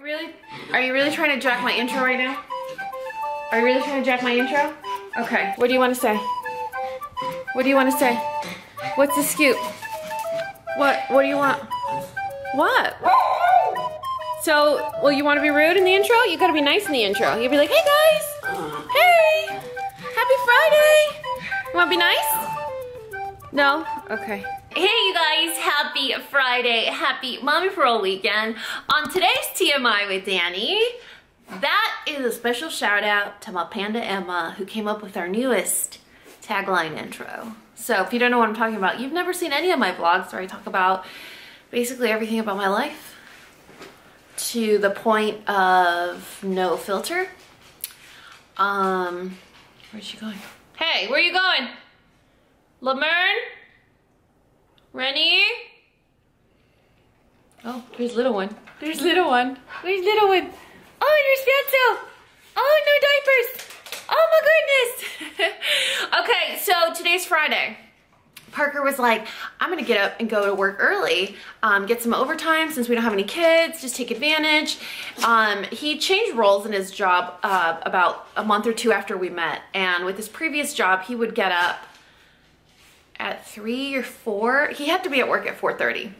you really, are you really trying to jack my intro right now? Are you really trying to jack my intro? Okay, what do you want to say? What do you want to say? What's the scoop? What, what do you want? What? So, well, you want to be rude in the intro? You gotta be nice in the intro. You'll be like, hey guys, hey, happy Friday. You wanna be nice? No? Okay. Hey guys, happy Friday, happy Mommy Pearl weekend. On today's TMI with Dani, that is a special shout out to my panda Emma who came up with our newest tagline intro. So if you don't know what I'm talking about, you've never seen any of my vlogs where I talk about basically everything about my life to the point of no filter. Um, where's she going? Hey, where are you going? Lamerne? Rennie? Oh, there's little one. There's little one. There's little one. Oh, there's Fatso. Oh, no diapers. Oh my goodness. okay, so today's Friday. Parker was like, I'm gonna get up and go to work early, um, get some overtime since we don't have any kids, just take advantage. Um, he changed roles in his job uh, about a month or two after we met. And with his previous job, he would get up at three or four. He had to be at work at 4.30.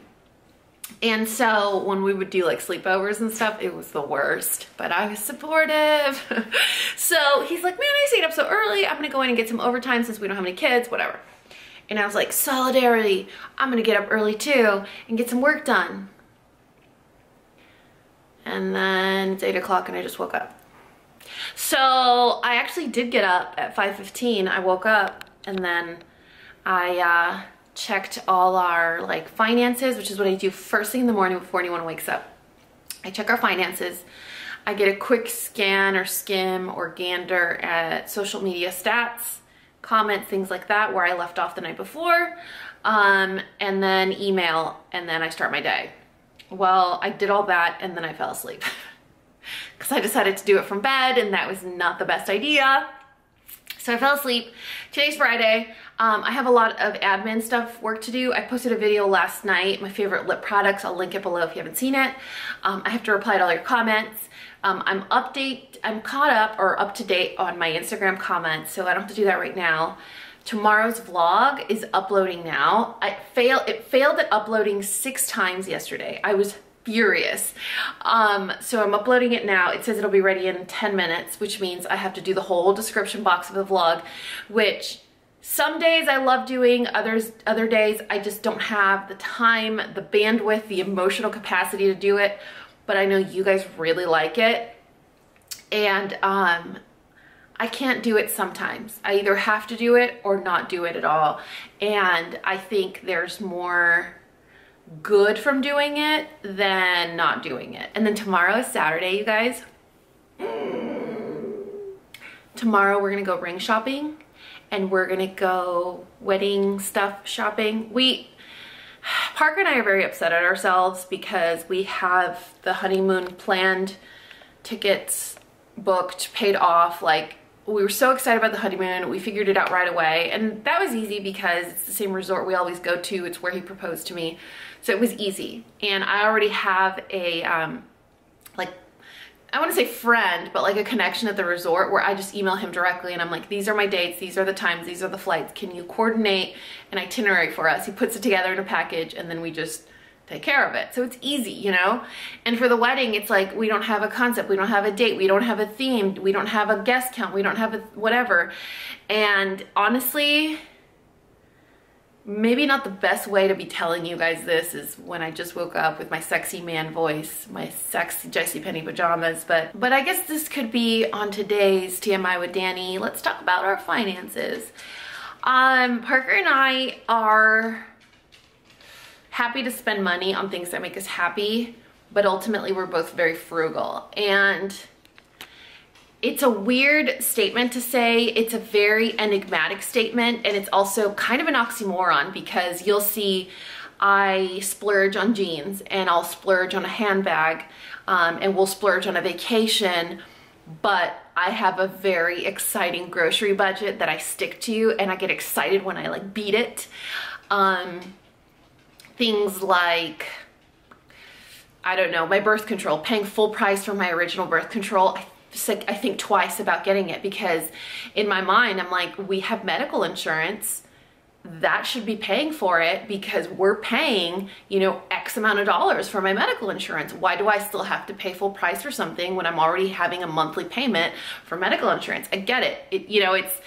And so when we would do like sleepovers and stuff, it was the worst, but I was supportive. so he's like, man, I stayed up so early. I'm gonna go in and get some overtime since we don't have any kids, whatever. And I was like, solidarity, I'm gonna get up early too and get some work done. And then it's eight o'clock and I just woke up. So I actually did get up at 5.15. I woke up and then I uh, checked all our like finances, which is what I do first thing in the morning before anyone wakes up. I check our finances. I get a quick scan or skim or gander at social media stats comments, things like that, where I left off the night before, um, and then email, and then I start my day. Well, I did all that, and then I fell asleep. Because I decided to do it from bed, and that was not the best idea. So I fell asleep. Today's Friday. Um, I have a lot of admin stuff work to do. I posted a video last night, my favorite lip products. I'll link it below if you haven't seen it. Um, I have to reply to all your comments. Um, I'm update, I'm caught up or up to date on my Instagram comments, so I don't have to do that right now. Tomorrow's vlog is uploading now. I fail, it failed at uploading six times yesterday. I was furious. Um, so I'm uploading it now. It says it'll be ready in 10 minutes, which means I have to do the whole description box of the vlog, which some days I love doing, others other days I just don't have the time, the bandwidth, the emotional capacity to do it but I know you guys really like it. And um, I can't do it sometimes. I either have to do it or not do it at all. And I think there's more good from doing it than not doing it. And then tomorrow is Saturday, you guys. Mm. Tomorrow we're gonna go ring shopping and we're gonna go wedding stuff shopping. We Parker and I are very upset at ourselves because we have the honeymoon planned, tickets booked, paid off, like we were so excited about the honeymoon. We figured it out right away. And that was easy because it's the same resort we always go to. It's where he proposed to me. So it was easy. And I already have a, um, like I want to say friend, but like a connection at the resort where I just email him directly and I'm like, these are my dates, these are the times, these are the flights. Can you coordinate an itinerary for us? He puts it together in a package and then we just take care of it. So it's easy, you know? And for the wedding, it's like we don't have a concept, we don't have a date, we don't have a theme, we don't have a guest count, we don't have a whatever. And honestly, maybe not the best way to be telling you guys this is when I just woke up with my sexy man voice, my sexy JCPenney pajamas, but, but I guess this could be on today's TMI with Dani. Let's talk about our finances. Um, Parker and I are happy to spend money on things that make us happy, but ultimately we're both very frugal. And it's a weird statement to say. It's a very enigmatic statement and it's also kind of an oxymoron because you'll see I splurge on jeans and I'll splurge on a handbag um, and we'll splurge on a vacation but I have a very exciting grocery budget that I stick to and I get excited when I like beat it. Um, things like I don't know, my birth control, paying full price for my original birth control. I, I think twice about getting it because in my mind, I'm like, we have medical insurance that should be paying for it because we're paying, you know, X amount of dollars for my medical insurance. Why do I still have to pay full price for something when I'm already having a monthly payment for medical insurance? I get it. it you know, it's,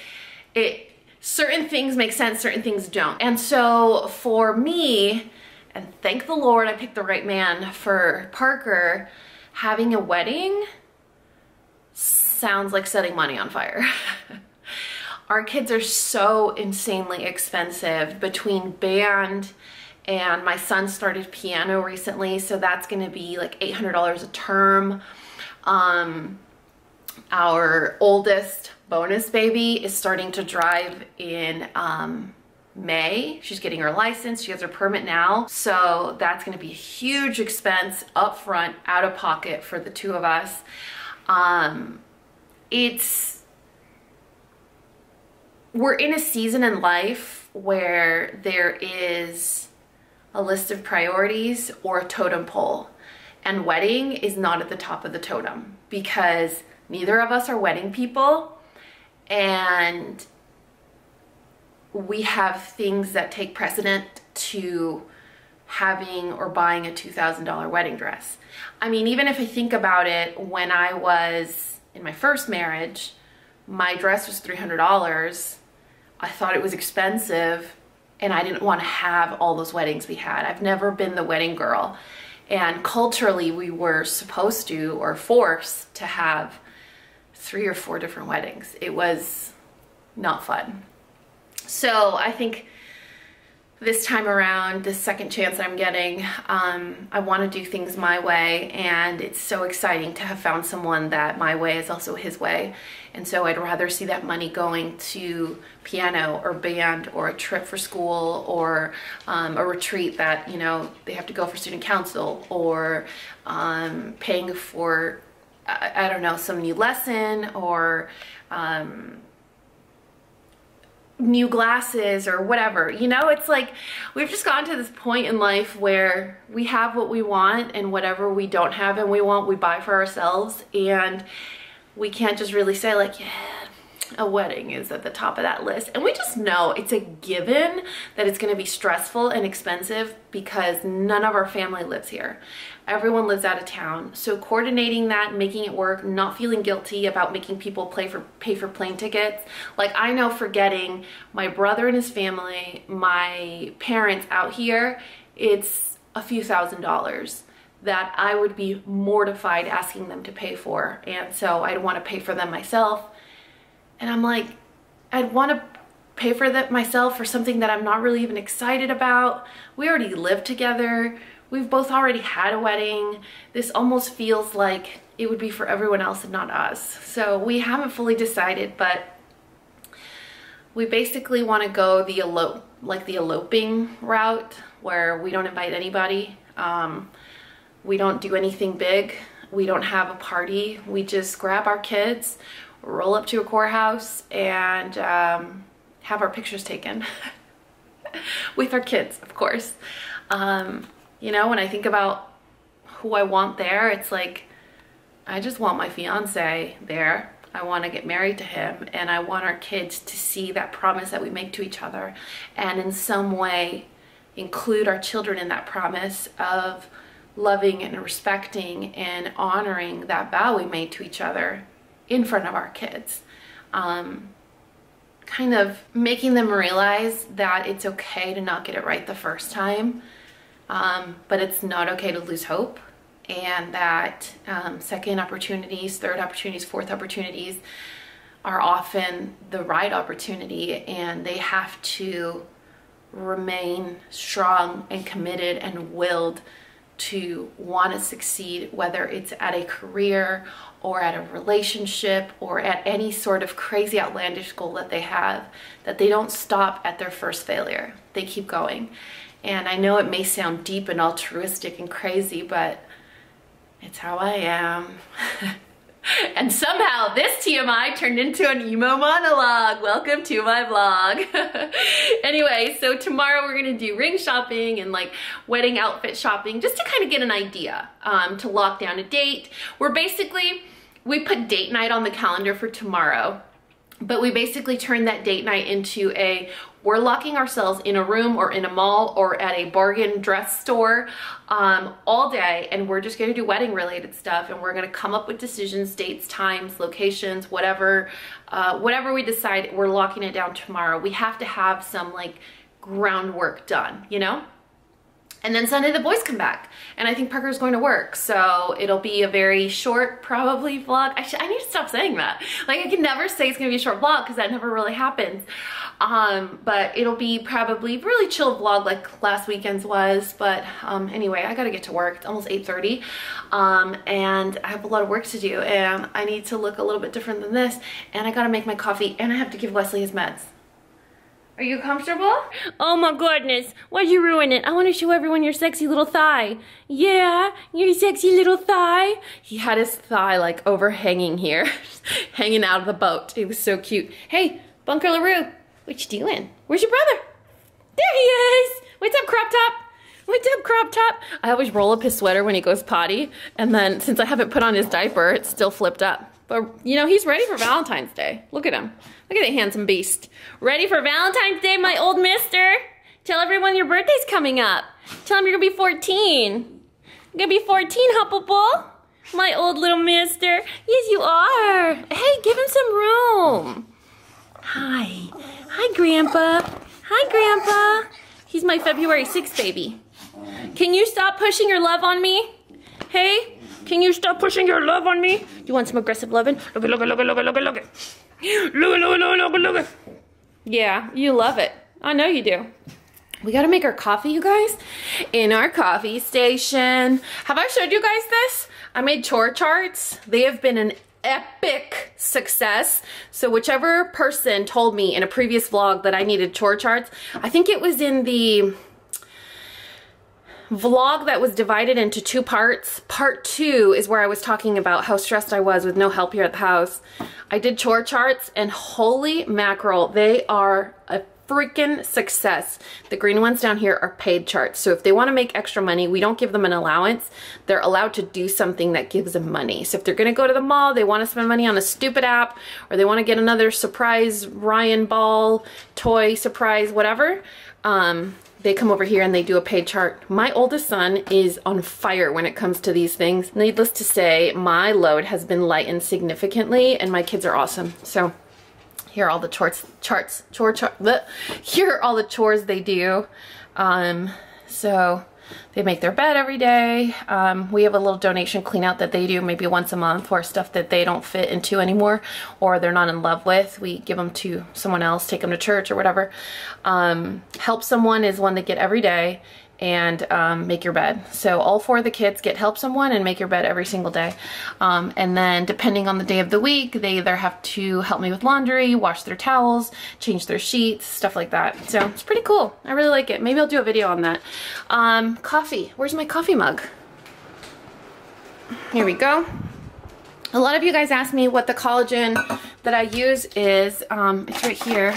it, certain things make sense, certain things don't. And so for me, and thank the Lord I picked the right man for Parker, having a wedding sounds like setting money on fire. our kids are so insanely expensive between band and my son started piano recently so that's to be like $800 a term um, our oldest bonus baby is starting to drive in um, May. She's getting her license. She has her permit now. So that's going to be a huge expense up front, out of pocket for the two of us. Um, it's we're in a season in life where there is a list of priorities or a totem pole and wedding is not at the top of the totem because neither of us are wedding people and we have things that take precedent to having or buying a $2,000 wedding dress. I mean, even if I think about it, when I was in my first marriage, my dress was $300 I thought it was expensive and I didn't want to have all those weddings we had. I've never been the wedding girl. And culturally, we were supposed to or forced to have three or four different weddings. It was not fun. So I think this time around, this second chance I'm getting, um, I want to do things my way and it's so exciting to have found someone that my way is also his way. And so I'd rather see that money going to piano or band or a trip for school or um, a retreat that, you know, they have to go for student council or um, paying for, I, I, don't know, some new lesson or um, new glasses or whatever. You know, it's like we've just gotten to this point in life where we have what we want and whatever we don't have and we want, we buy for ourselves. And we can't just really say like, yeah, a wedding is at the top of that list. And we just know it's a given that it's gonna be stressful and expensive because none of our family lives here. Everyone lives out of town. So coordinating that, making it work, not feeling guilty about making people play for pay for plane tickets. Like I know forgetting my brother and his family, my parents out here, it's a few thousand dollars that I would be mortified asking them to pay for. And so I'd want to pay for them myself and I'm like, I'd want to pay for that myself for something that I'm not really even excited about. We already live together. We've both already had a wedding. This almost feels like it would be for everyone else and not us. So we haven't fully decided, but we basically want to go the elope, like the eloping route where we don't invite anybody. Um, we don't do anything big. We don't have a party. We just grab our kids, roll up to a courthouse and um, have our pictures taken with our kids, of course. Um, you know, when I think about who I want there, it's like, I just want my fiance there. I want to get married to him and I want our kids to see that promise that we make to each other and in some way include our children in that promise of loving and respecting and honoring that vow we made to each other in front of our kids. Um, kind of making them realize that it's okay to not get it right the first time, um, but it's not okay to lose hope and that um, second opportunities, third opportunities, fourth opportunities are often the right opportunity and they have to remain strong and committed and willed to want to succeed, whether it's at a career or at a relationship or at any sort of crazy outlandish goal that they have, that they don't stop at their first failure. They keep going. And I know it may sound deep and altruistic and crazy, but it's how I am. And somehow this TMI turned into an emo monologue. Welcome to my vlog. anyway, so tomorrow we're gonna do ring shopping and like wedding outfit shopping just to kind of get an idea um, to lock down a date. We're basically, we put date night on the calendar for tomorrow but we basically turned that date night into a we're locking ourselves in a room or in a mall or at a bargain dress store um, all day and we're just gonna do wedding related stuff and we're gonna come up with decisions, dates, times, locations, whatever, uh, whatever we decide, we're locking it down tomorrow. We have to have some like groundwork done, you know? And then Sunday the boys come back and I think Parker's going to work. So it'll be a very short probably vlog. I, I need to stop saying that. Like I can never say it's gonna be a short vlog because that never really happens. Um, but it'll be probably really chill vlog like last weekend's was. But um, anyway, I gotta get to work. It's almost 8.30 um, and I have a lot of work to do and I need to look a little bit different than this and I gotta make my coffee and I have to give Wesley his meds. Are you comfortable? Oh my goodness, why'd you ruin it? I want to show everyone your sexy little thigh. Yeah, your sexy little thigh. He had his thigh like overhanging here, hanging out of the boat. It was so cute. Hey, Bunker LaRue, what you doing? Where's your brother? There he is. What's up, crop top? What's up, crop top? I always roll up his sweater when he goes potty, and then since I haven't put on his diaper, it's still flipped up. But, you know, he's ready for Valentine's Day. Look at him. Look at that handsome beast. Ready for Valentine's Day, my old mister? Tell everyone your birthday's coming up. Tell them you're gonna be 14. You're gonna be 14, Hupplepull. My old little mister. Yes, you are. Hey, give him some room. Hi. Hi, Grandpa. Hi, Grandpa. He's my February 6th baby. Can you stop pushing your love on me? Hey, can you stop pushing your love on me? You want some aggressive loving? Look at, look at, look at, look at, look at, look at. Look look look look look. Yeah, you love it. I know you do. We gotta make our coffee, you guys, in our coffee station. Have I showed you guys this? I made chore charts. They have been an epic success. So whichever person told me in a previous vlog that I needed chore charts, I think it was in the vlog that was divided into two parts. Part two is where I was talking about how stressed I was with no help here at the house. I did chore charts and holy mackerel, they are a freaking success. The green ones down here are paid charts. So if they want to make extra money, we don't give them an allowance. They're allowed to do something that gives them money. So if they're going to go to the mall, they want to spend money on a stupid app, or they want to get another surprise Ryan Ball toy surprise, whatever, um, they come over here and they do a paid chart. My oldest son is on fire when it comes to these things. Needless to say, my load has been lightened significantly and my kids are awesome. So here are all the charts, charts, chore chart, here are all the chores they do. Um, so they make their bed every day. Um, we have a little donation clean out that they do maybe once a month for stuff that they don't fit into anymore or they're not in love with. We give them to someone else, take them to church or whatever. Um, help someone is one they get every day and um, make your bed. So all four of the kids get help someone and make your bed every single day. Um, and then depending on the day of the week, they either have to help me with laundry, wash their towels, change their sheets, stuff like that. So it's pretty cool. I really like it. Maybe I'll do a video on that. Um, coffee. Where's my coffee mug? Here we go. A lot of you guys ask me what the collagen that I use is. Um, it's right here.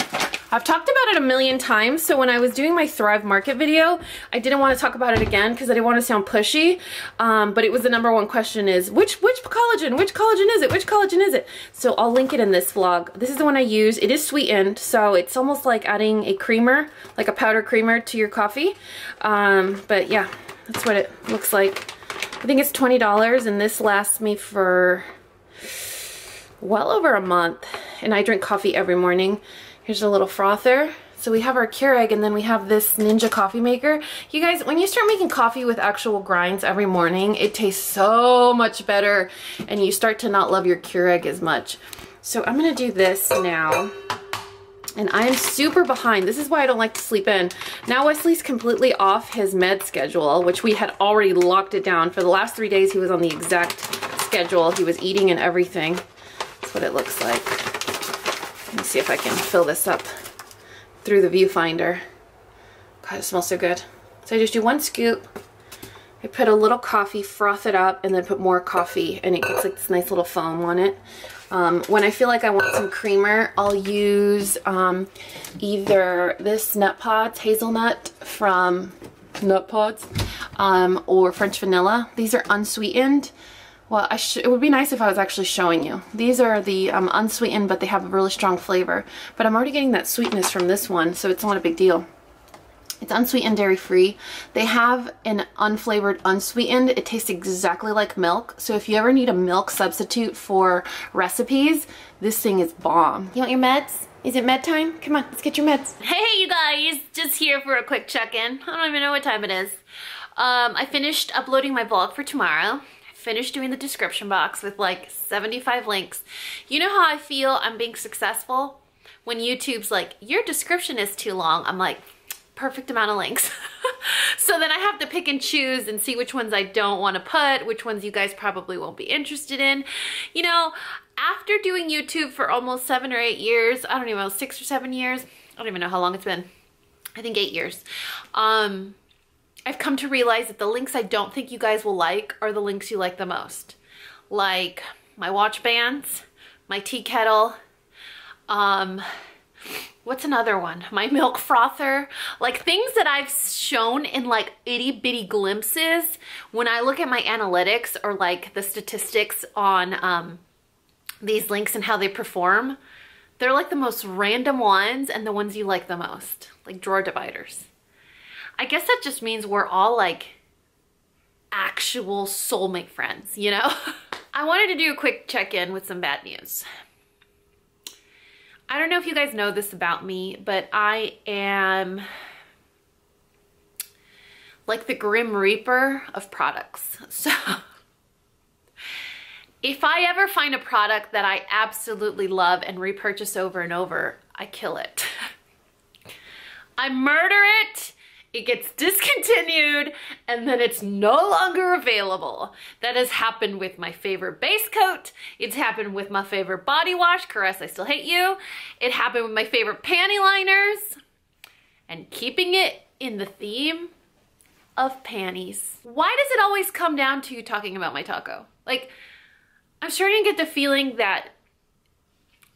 I've talked about it a million times, so when I was doing my Thrive Market video, I didn't want to talk about it again because I didn't want to sound pushy, um, but it was the number one question is, which, which collagen? Which collagen is it? Which collagen is it? So I'll link it in this vlog. This is the one I use. It is sweetened, so it's almost like adding a creamer, like a powder creamer to your coffee. Um, but yeah, that's what it looks like. I think it's $20 and this lasts me for well over a month and I drink coffee every morning. Here's a little frother. So we have our Keurig and then we have this Ninja coffee maker. You guys, when you start making coffee with actual grinds every morning, it tastes so much better and you start to not love your Keurig as much. So I'm gonna do this now. And I am super behind. This is why I don't like to sleep in. Now Wesley's completely off his med schedule, which we had already locked it down. For the last three days, he was on the exact schedule. He was eating and everything. That's what it looks like. Let me see if I can fill this up through the viewfinder. God, it smells so good. So I just do one scoop I put a little coffee, froth it up, and then put more coffee, and it gets like this nice little foam on it. Um, when I feel like I want some creamer, I'll use um, either this Nut Pods hazelnut from Nut Pods um, or French vanilla. These are unsweetened. Well, it would be nice if I was actually showing you. These are the um, unsweetened, but they have a really strong flavor. But I'm already getting that sweetness from this one, so it's not a big deal. It's unsweetened, dairy-free. They have an unflavored unsweetened. It tastes exactly like milk. So if you ever need a milk substitute for recipes, this thing is bomb. You want your meds? Is it med time? Come on, let's get your meds. Hey, you guys, just here for a quick check-in. I don't even know what time it is. Um, I finished uploading my vlog for tomorrow finished doing the description box with like 75 links. You know how I feel I'm being successful? When YouTube's like, your description is too long. I'm like, perfect amount of links. so then I have to pick and choose and see which ones I don't want to put, which ones you guys probably won't be interested in. You know, after doing YouTube for almost seven or eight years, I don't even know, six or seven years, I don't even know how long it's been. I think eight years. Um, I've come to realize that the links I don't think you guys will like are the links you like the most. Like my watch bands, my tea kettle, um, what's another one? My milk frother. Like things that I've shown in like itty bitty glimpses when I look at my analytics or like the statistics on um, these links and how they perform, they're like the most random ones and the ones you like the most, like drawer dividers. I guess that just means we're all like actual soulmate friends, you know? I wanted to do a quick check-in with some bad news. I don't know if you guys know this about me, but I am like the Grim Reaper of products. So if I ever find a product that I absolutely love and repurchase over and over, I kill it. I murder it it gets discontinued and then it's no longer available. That has happened with my favorite base coat. It's happened with my favorite body wash, Caress I Still Hate You. It happened with my favorite panty liners. And keeping it in the theme of panties. Why does it always come down to you talking about my taco? Like, I'm starting to get the feeling that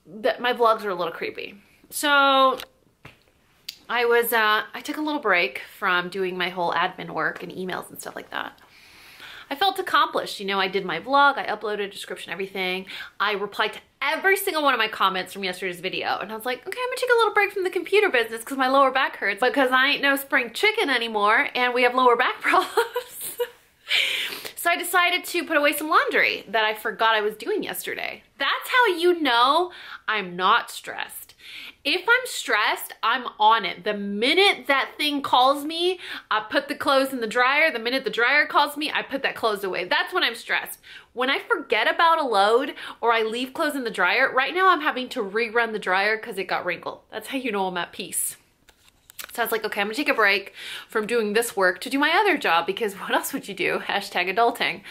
that my vlogs are a little creepy. So I was, uh, I took a little break from doing my whole admin work and emails and stuff like that. I felt accomplished. You know, I did my vlog, I uploaded description, everything. I replied to every single one of my comments from yesterday's video. And I was like, okay, I'm gonna take a little break from the computer business because my lower back hurts because I ain't no spring chicken anymore and we have lower back problems. so I decided to put away some laundry that I forgot I was doing yesterday. That's how you know I'm not stressed if I'm stressed, I'm on it. The minute that thing calls me, I put the clothes in the dryer. The minute the dryer calls me, I put that clothes away. That's when I'm stressed. When I forget about a load or I leave clothes in the dryer, right now I'm having to rerun the dryer because it got wrinkled. That's how you know I'm at peace. So I was like, okay, I'm gonna take a break from doing this work to do my other job because what else would you do? Hashtag adulting.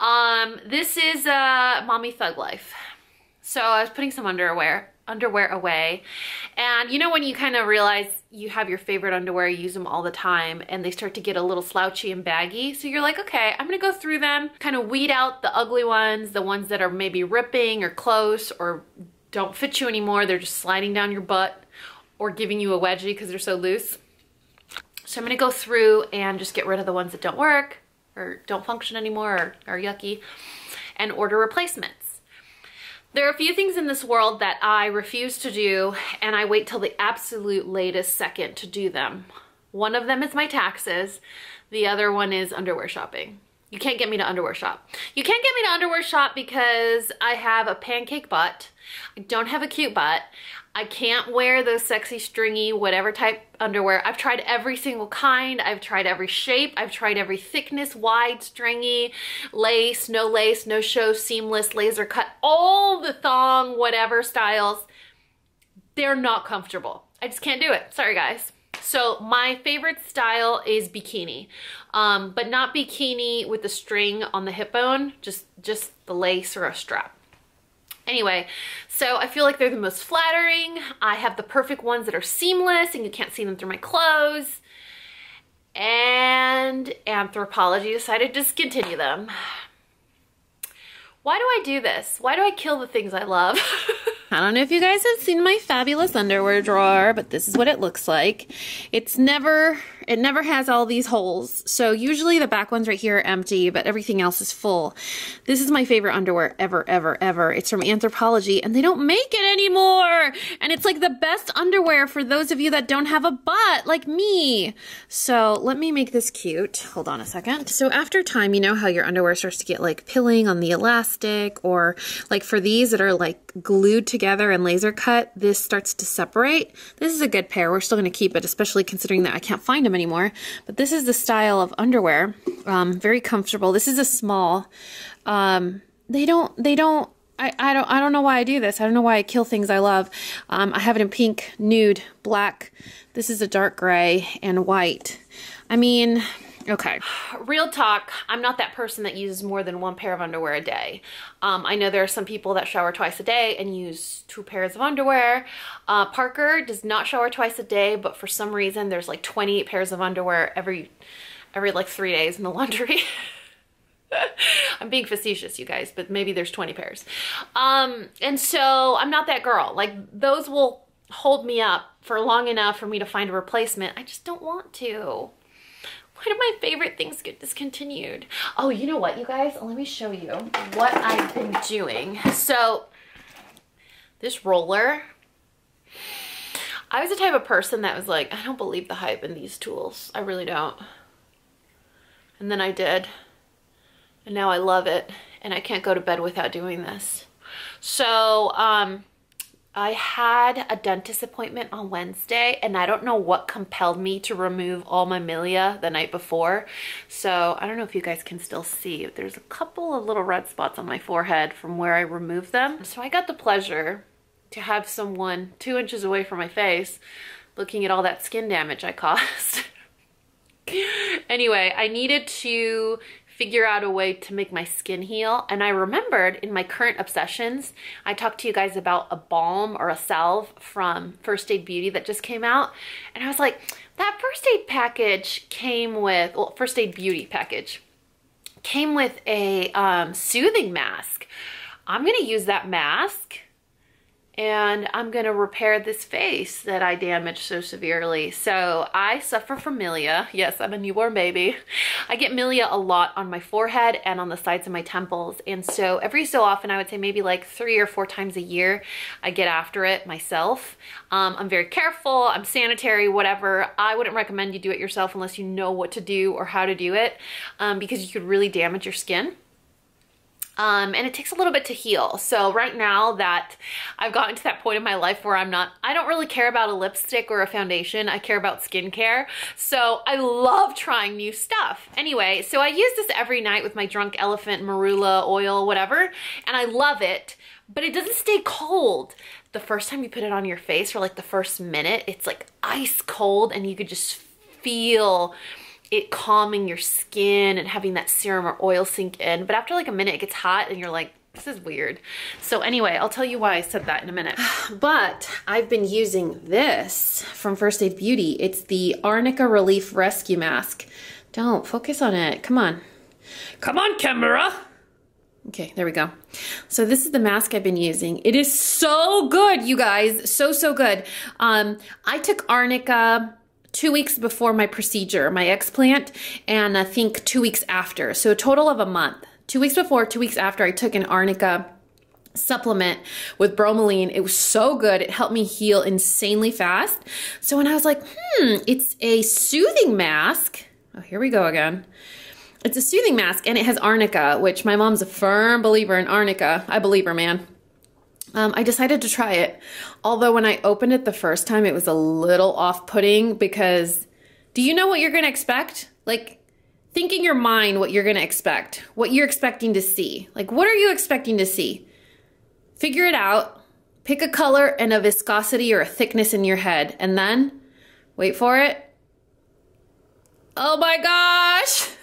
Um, this is uh, mommy thug life. So I was putting some underwear underwear away. And you know when you kind of realize you have your favorite underwear, you use them all the time, and they start to get a little slouchy and baggy. So you're like, okay, I'm gonna go through them, kind of weed out the ugly ones, the ones that are maybe ripping or close or don't fit you anymore. They're just sliding down your butt or giving you a wedgie because they're so loose. So I'm gonna go through and just get rid of the ones that don't work or don't function anymore or are yucky and order replacements. There are a few things in this world that I refuse to do and I wait till the absolute latest second to do them. One of them is my taxes. The other one is underwear shopping. You can't get me to underwear shop. You can't get me to underwear shop because I have a pancake butt. I don't have a cute butt. I can't wear those sexy stringy whatever type underwear. I've tried every single kind. I've tried every shape. I've tried every thickness, wide, stringy, lace, no lace, no show, seamless, laser cut, all the thong, whatever styles. They're not comfortable. I just can't do it. Sorry guys. So my favorite style is bikini, um, but not bikini with the string on the hip bone, just, just the lace or a strap. Anyway, so I feel like they're the most flattering. I have the perfect ones that are seamless and you can't see them through my clothes. and Anthropologie decided to discontinue them. Why do I do this? Why do I kill the things I love? I don't know if you guys have seen my fabulous underwear drawer, but this is what it looks like. It's never, it never has all these holes. So usually the back ones right here are empty, but everything else is full. This is my favorite underwear ever, ever, ever. It's from Anthropologie and they don't make it anymore. And it's like the best underwear for those of you that don't have a butt like me. So let me make this cute. Hold on a second. So after time, you know how your underwear starts to get like pilling on the elastic or like for these that are like glued together and laser cut, this starts to separate. This is a good pair. We're still going to keep it, especially considering that I can't find them anymore. But this is the style of underwear. Um, very comfortable. This is a small. Um, they don't, they don't, I, I don't I don't know why I do this. I don't know why I kill things I love. Um, I have it in pink, nude, black. This is a dark gray and white. I mean, Okay. Real talk, I'm not that person that uses more than one pair of underwear a day. Um, I know there are some people that shower twice a day and use two pairs of underwear. Uh, Parker does not shower twice a day, but for some reason there's like 28 pairs of underwear every, every like three days in the laundry. I'm being facetious, you guys, but maybe there's 20 pairs. Um, and so I'm not that girl. Like those will hold me up for long enough for me to find a replacement. I just don't want to. Why do my favorite things get discontinued? Oh, you know what, you guys? Let me show you what I've been doing. So, this roller, I was the type of person that was like, I don't believe the hype in these tools. I really don't. And then I did. And now I love it. And I can't go to bed without doing this. So, um, I had a dentist appointment on Wednesday and I don't know what compelled me to remove all my milia the night before. So I don't know if you guys can still see. There's a couple of little red spots on my forehead from where I removed them. So I got the pleasure to have someone two inches away from my face looking at all that skin damage I caused. anyway, I needed to figure out a way to make my skin heal. And I remembered in my current obsessions, I talked to you guys about a balm or a salve from First Aid Beauty that just came out. And I was like, that First Aid package came with, well, First Aid Beauty package came with a um, soothing mask. I'm gonna use that mask and I'm gonna repair this face that I damaged so severely. So I suffer from milia. Yes, I'm a newborn baby. I get milia a lot on my forehead and on the sides of my temples. And so every so often, I would say maybe like three or four times a year, I get after it myself. Um, I'm very careful, I'm sanitary, whatever. I wouldn't recommend you do it yourself unless you know what to do or how to do it um, because you could really damage your skin. Um, and it takes a little bit to heal. So right now that I've gotten to that point in my life where I'm not, I don't really care about a lipstick or a foundation. I care about skincare. So I love trying new stuff. Anyway, so I use this every night with my Drunk Elephant Marula oil, whatever, and I love it, but it doesn't stay cold. The first time you put it on your face for like the first minute, it's like ice cold and you could just feel it calming your skin and having that serum or oil sink in. But after like a minute, it gets hot and you're like, this is weird. So anyway, I'll tell you why I said that in a minute. But I've been using this from First Aid Beauty. It's the Arnica Relief Rescue Mask. Don't focus on it. Come on. Come on, camera. Okay, there we go. So this is the mask I've been using. It is so good, you guys. So, so good. Um, I took Arnica two weeks before my procedure, my explant, and I think two weeks after. So a total of a month. Two weeks before, two weeks after, I took an Arnica supplement with bromelain. It was so good. It helped me heal insanely fast. So when I was like, hmm, it's a soothing mask. Oh, here we go again. It's a soothing mask and it has arnica, which my mom's a firm believer in arnica. I believe her, man um, I decided to try it. Although when I opened it the first time, it was a little off-putting because do you know what you're going to expect? Like, think in your mind what you're going to expect, what you're expecting to see. Like, what are you expecting to see? Figure it out. Pick a color and a viscosity or a thickness in your head, and then wait for it. Oh my gosh!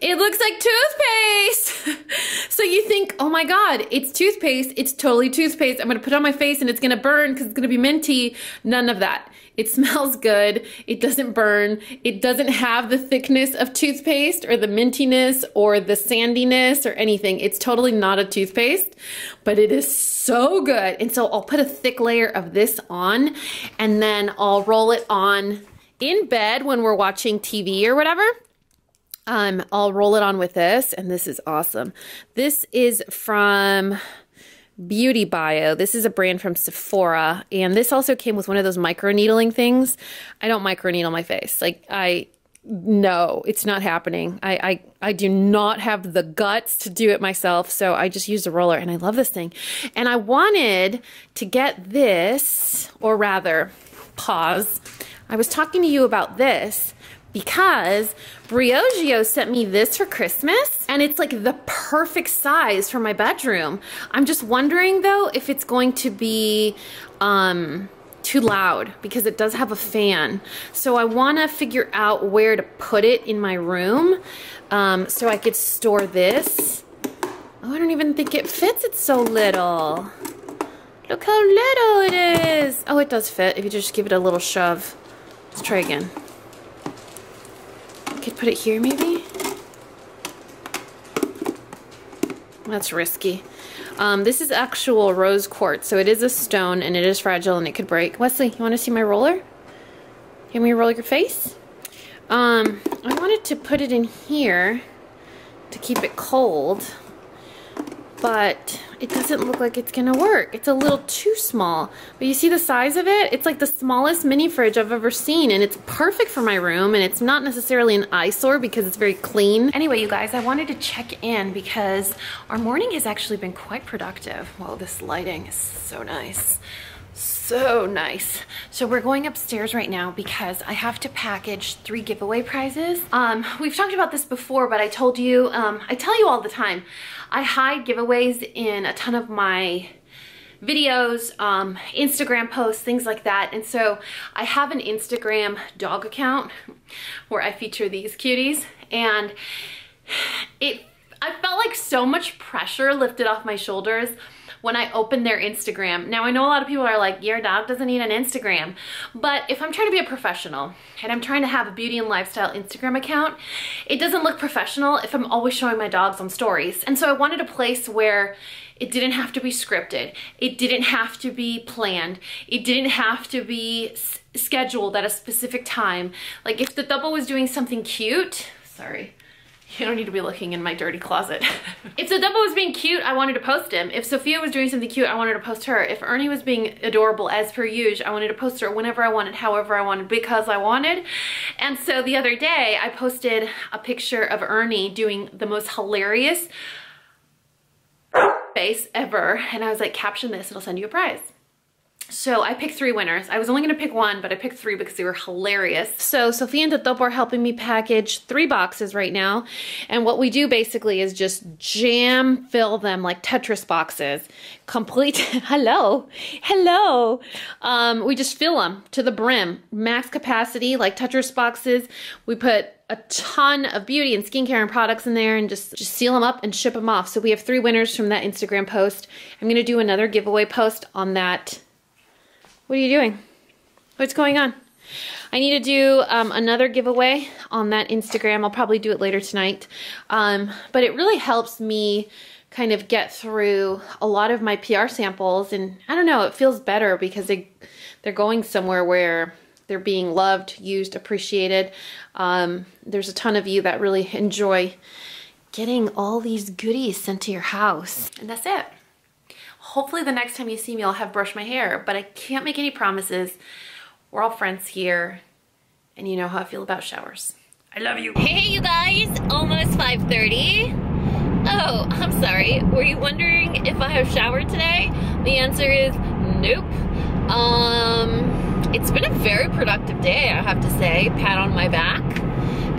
It looks like toothpaste. so you think, oh my God, it's toothpaste. It's totally toothpaste. I'm gonna put it on my face and it's gonna burn because it's gonna be minty. None of that. It smells good. It doesn't burn. It doesn't have the thickness of toothpaste or the mintiness or the sandiness or anything. It's totally not a toothpaste, but it is so good. And so I'll put a thick layer of this on and then I'll roll it on in bed when we're watching TV or whatever. Um, I'll roll it on with this, and this is awesome. This is from Beauty Bio. This is a brand from Sephora, and this also came with one of those micro needling things. I don't micro needle my face. Like I no, it's not happening. I, I I do not have the guts to do it myself, so I just used a roller and I love this thing. And I wanted to get this, or rather, pause. I was talking to you about this because Briogeo sent me this for Christmas and it's like the perfect size for my bedroom. I'm just wondering though if it's going to be um, too loud because it does have a fan. So I want to figure out where to put it in my room um, so I could store this. Oh, I don't even think it fits. It's so little. Look how little it is. Oh, it does fit if you just give it a little shove. Let's try again. Could put it here maybe? That's risky. Um, this is actual rose quartz, so it is a stone and it is fragile and it could break. Wesley, you want to see my roller? Can we roll your face? Um, I wanted to put it in here to keep it cold but it doesn't look like it's gonna work. It's a little too small. But you see the size of it? It's like the smallest mini fridge I've ever seen and it's perfect for my room and it's not necessarily an eyesore because it's very clean. Anyway, you guys, I wanted to check in because our morning has actually been quite productive. Wow, this lighting is so nice so nice. So we're going upstairs right now because I have to package three giveaway prizes. Um, we've talked about this before, but I told you, um, I tell you all the time, I hide giveaways in a ton of my videos, um, Instagram posts, things like that. And so I have an Instagram dog account where I feature these cuties and it, I felt like so much pressure lifted off my shoulders when I open their Instagram. Now I know a lot of people are like, your dog doesn't need an Instagram, but if I'm trying to be a professional and I'm trying to have a beauty and lifestyle Instagram account, it doesn't look professional if I'm always showing my dogs on stories. And so I wanted a place where it didn't have to be scripted. It didn't have to be planned. It didn't have to be scheduled at a specific time. Like if the double was doing something cute, sorry, you don't need to be looking in my dirty closet. if double was being cute, I wanted to post him. If Sophia was doing something cute, I wanted to post her. If Ernie was being adorable as per usual, I wanted to post her whenever I wanted, however I wanted, because I wanted. And so the other day, I posted a picture of Ernie doing the most hilarious face ever. And I was like, caption this, it'll send you a prize. So I picked three winners. I was only gonna pick one, but I picked three because they were hilarious. So Sophia and Totopo are helping me package three boxes right now. And what we do basically is just jam fill them like Tetris boxes. Complete, hello, hello. Um, we just fill them to the brim. Max capacity like Tetris boxes. We put a ton of beauty and skincare and products in there and just, just seal them up and ship them off. So we have three winners from that Instagram post. I'm gonna do another giveaway post on that what are you doing? What's going on? I need to do um, another giveaway on that Instagram. I'll probably do it later tonight. Um, but it really helps me kind of get through a lot of my PR samples. And I don't know, it feels better because they, they're going somewhere where they're being loved, used, appreciated. Um, there's a ton of you that really enjoy getting all these goodies sent to your house. And that's it. Hopefully the next time you see me, I'll have brushed my hair, but I can't make any promises. We're all friends here, and you know how I feel about showers. I love you. Hey, you guys, almost 5.30. Oh, I'm sorry. Were you wondering if I have showered today? The answer is nope. Um, it's been a very productive day, I have to say. Pat on my back.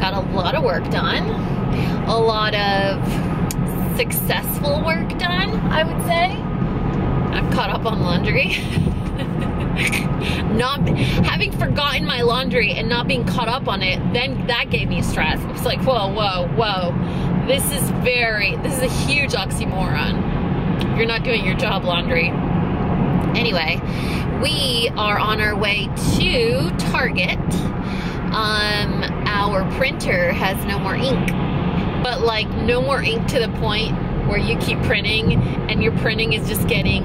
Got a lot of work done. A lot of successful work done, I would say. I'm caught up on laundry. not having forgotten my laundry and not being caught up on it, then that gave me stress. It's like, whoa, whoa, whoa. this is very, this is a huge oxymoron. You're not doing your job laundry. Anyway, we are on our way to Target. Um, our printer has no more ink, but like no more ink to the point where you keep printing and your printing is just getting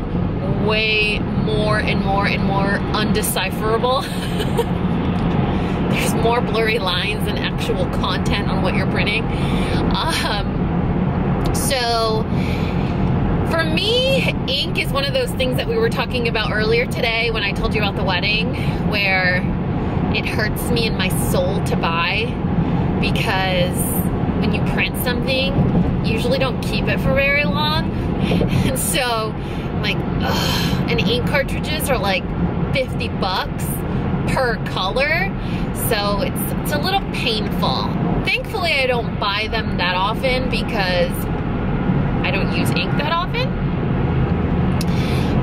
way more and more and more undecipherable. There's more blurry lines than actual content on what you're printing. Um, so, for me, ink is one of those things that we were talking about earlier today when I told you about the wedding, where it hurts me in my soul to buy because when you print something, you usually don't keep it for very long. And so, like, ugh, and ink cartridges are like 50 bucks per color. So it's, it's a little painful. Thankfully, I don't buy them that often because I don't use ink that often.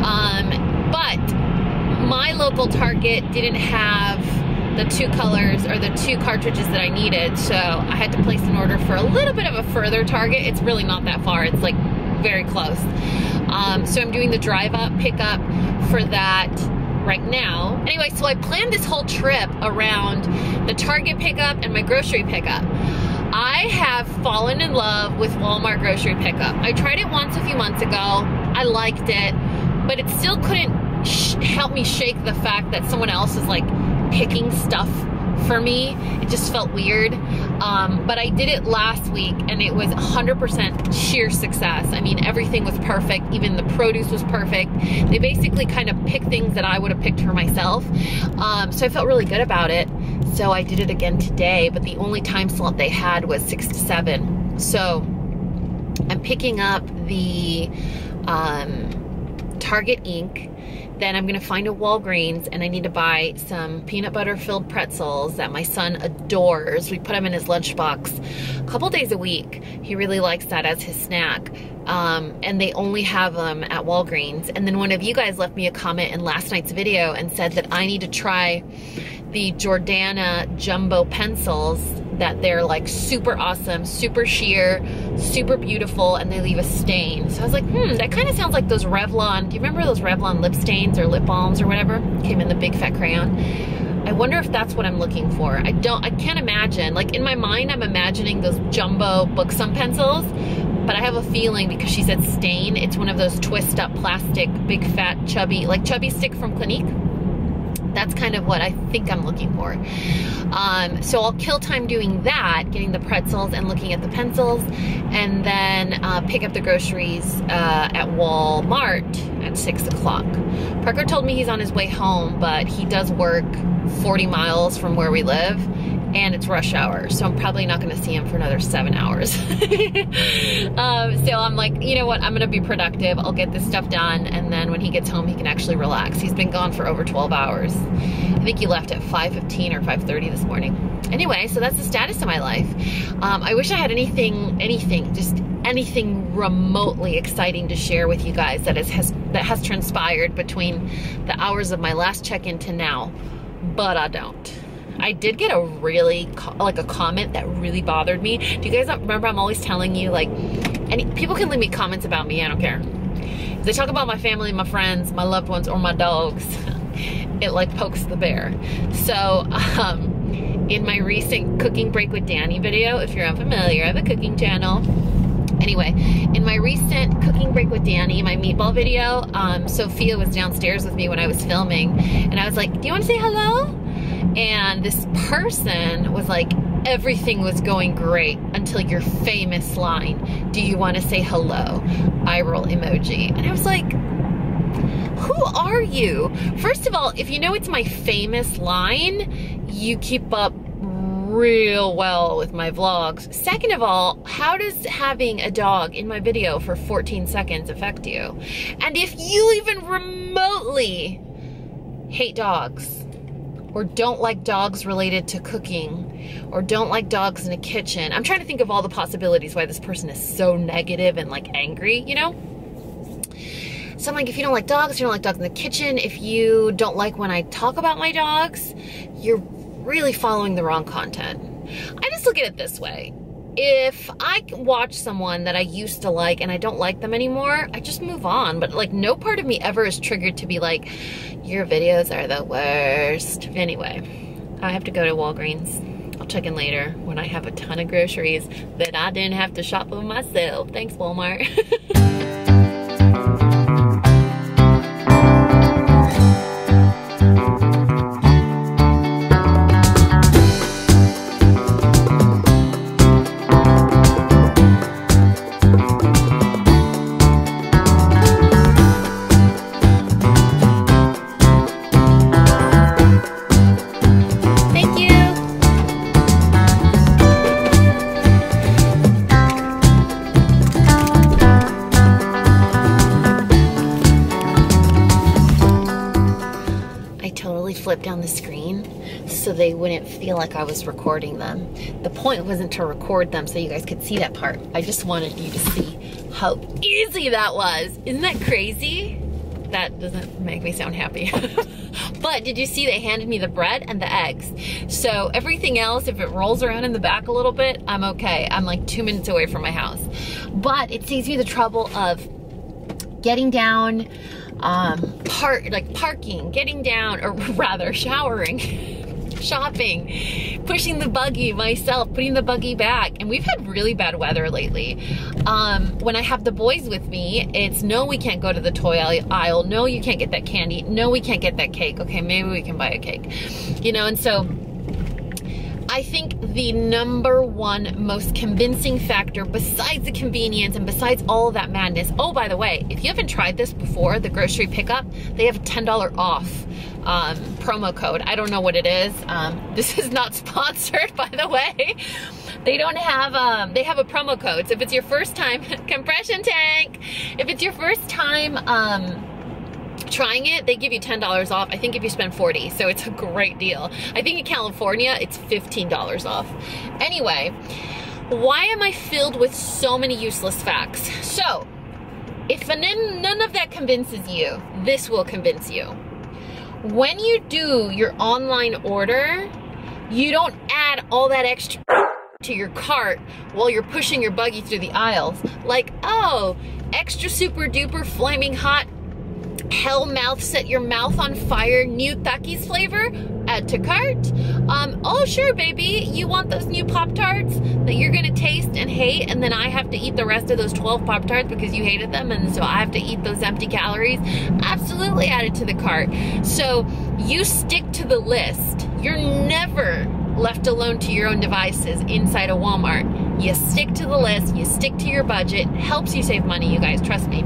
Um, but my local Target didn't have the two colors or the two cartridges that I needed. So I had to place an order for a little bit of a further Target. It's really not that far. It's like very close. Um, so I'm doing the drive up pickup for that right now. Anyway, so I planned this whole trip around the Target pickup and my grocery pickup. I have fallen in love with Walmart grocery pickup. I tried it once a few months ago. I liked it, but it still couldn't help me shake the fact that someone else is like picking stuff for me. It just felt weird. Um, but I did it last week and it was 100% sheer success. I mean, everything was perfect. Even the produce was perfect. They basically kind of picked things that I would have picked for myself. Um, so I felt really good about it. So I did it again today, but the only time slot they had was six to seven. So I'm picking up the um, Target ink then I'm gonna find a Walgreens and I need to buy some peanut butter filled pretzels that my son adores. We put them in his lunchbox a couple days a week. He really likes that as his snack. Um, and they only have them at Walgreens. And then one of you guys left me a comment in last night's video and said that I need to try the Jordana jumbo pencils that they're like super awesome, super sheer, super beautiful, and they leave a stain. So I was like, hmm, that kind of sounds like those Revlon, do you remember those Revlon lip stains or lip balms or whatever? Came in the big fat crayon. I wonder if that's what I'm looking for. I don't, I can't imagine. Like in my mind, I'm imagining those jumbo Buxom pencils, but I have a feeling because she said stain, it's one of those twist up plastic, big fat chubby, like chubby stick from Clinique that's kind of what I think I'm looking for. Um, so I'll kill time doing that, getting the pretzels and looking at the pencils, and then uh, pick up the groceries uh, at Walmart at six o'clock. Parker told me he's on his way home, but he does work 40 miles from where we live and it's rush hour, so I'm probably not gonna see him for another seven hours. um, so I'm like, you know what, I'm gonna be productive, I'll get this stuff done, and then when he gets home, he can actually relax. He's been gone for over 12 hours. I think he left at 5.15 or 5.30 this morning. Anyway, so that's the status of my life. Um, I wish I had anything, anything, just anything remotely exciting to share with you guys that is, has, that has transpired between the hours of my last check-in to now, but I don't. I did get a really, like a comment that really bothered me. Do you guys remember I'm always telling you like, any people can leave me comments about me, I don't care. If they talk about my family, my friends, my loved ones, or my dogs, it like pokes the bear. So, um, in my recent cooking break with Dani video, if you're unfamiliar, I have a cooking channel. Anyway, in my recent cooking break with Dani, my meatball video, um, Sophia was downstairs with me when I was filming, and I was like, do you want to say hello? And this person was like, everything was going great until your famous line, do you want to say hello? Eye roll emoji. And I was like, who are you? First of all, if you know it's my famous line, you keep up real well with my vlogs. Second of all, how does having a dog in my video for 14 seconds affect you? And if you even remotely hate dogs, or don't like dogs related to cooking or don't like dogs in a kitchen. I'm trying to think of all the possibilities why this person is so negative and like angry, you know? So I'm like, if you don't like dogs, you don't like dogs in the kitchen, if you don't like when I talk about my dogs, you're really following the wrong content. I just look at it this way. If I watch someone that I used to like and I don't like them anymore, I just move on. But like no part of me ever is triggered to be like, your videos are the worst. Anyway, I have to go to Walgreens. I'll check in later when I have a ton of groceries that I didn't have to shop for myself. Thanks, Walmart. feel like I was recording them. The point wasn't to record them so you guys could see that part. I just wanted you to see how easy that was. Isn't that crazy? That doesn't make me sound happy. but did you see they handed me the bread and the eggs? So everything else, if it rolls around in the back a little bit, I'm okay. I'm like two minutes away from my house. But it saves me the trouble of getting down, um, park like parking, getting down, or rather showering, shopping, pushing the buggy myself, putting the buggy back. And we've had really bad weather lately. Um, when I have the boys with me, it's no, we can't go to the toy aisle. No, you can't get that candy. No, we can't get that cake. Okay, maybe we can buy a cake. You know, and so I think the number one most convincing factor besides the convenience and besides all of that madness. Oh, by the way, if you haven't tried this before, the grocery pickup, they have a $10 off um, promo code. I don't know what it is. Um, this is not sponsored, by the way. They don't have, um, they have a promo code. So if it's your first time, compression tank, if it's your first time, um, trying it, they give you $10 off. I think if you spend 40, so it's a great deal. I think in California, it's $15 off. Anyway, why am I filled with so many useless facts? So, if none, none of that convinces you, this will convince you. When you do your online order, you don't add all that extra to your cart while you're pushing your buggy through the aisles. Like, oh, extra super duper flaming hot hell mouth set your mouth on fire new Takis flavor add to cart um oh sure baby. You want those new pop tarts that you're gonna taste and hate and then i have to eat the rest of those 12 pop tarts because you hated them and so i have to eat those empty calories? Absolutely add it to the cart. So you stick to the list. You're never left alone to your own devices inside a walmart. You stick to the list. You stick to your budget. Helps you save money you guys. Trust me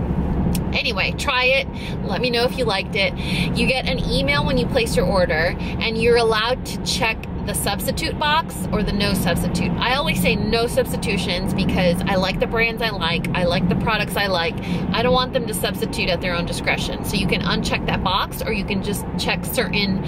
Anyway, try it. Let me know if you liked it. You get an email when you place your order, and you're allowed to check the substitute box or the no substitute. I always say no substitutions because I like the brands I like, I like the products I like. I don't want them to substitute at their own discretion. So you can uncheck that box or you can just check certain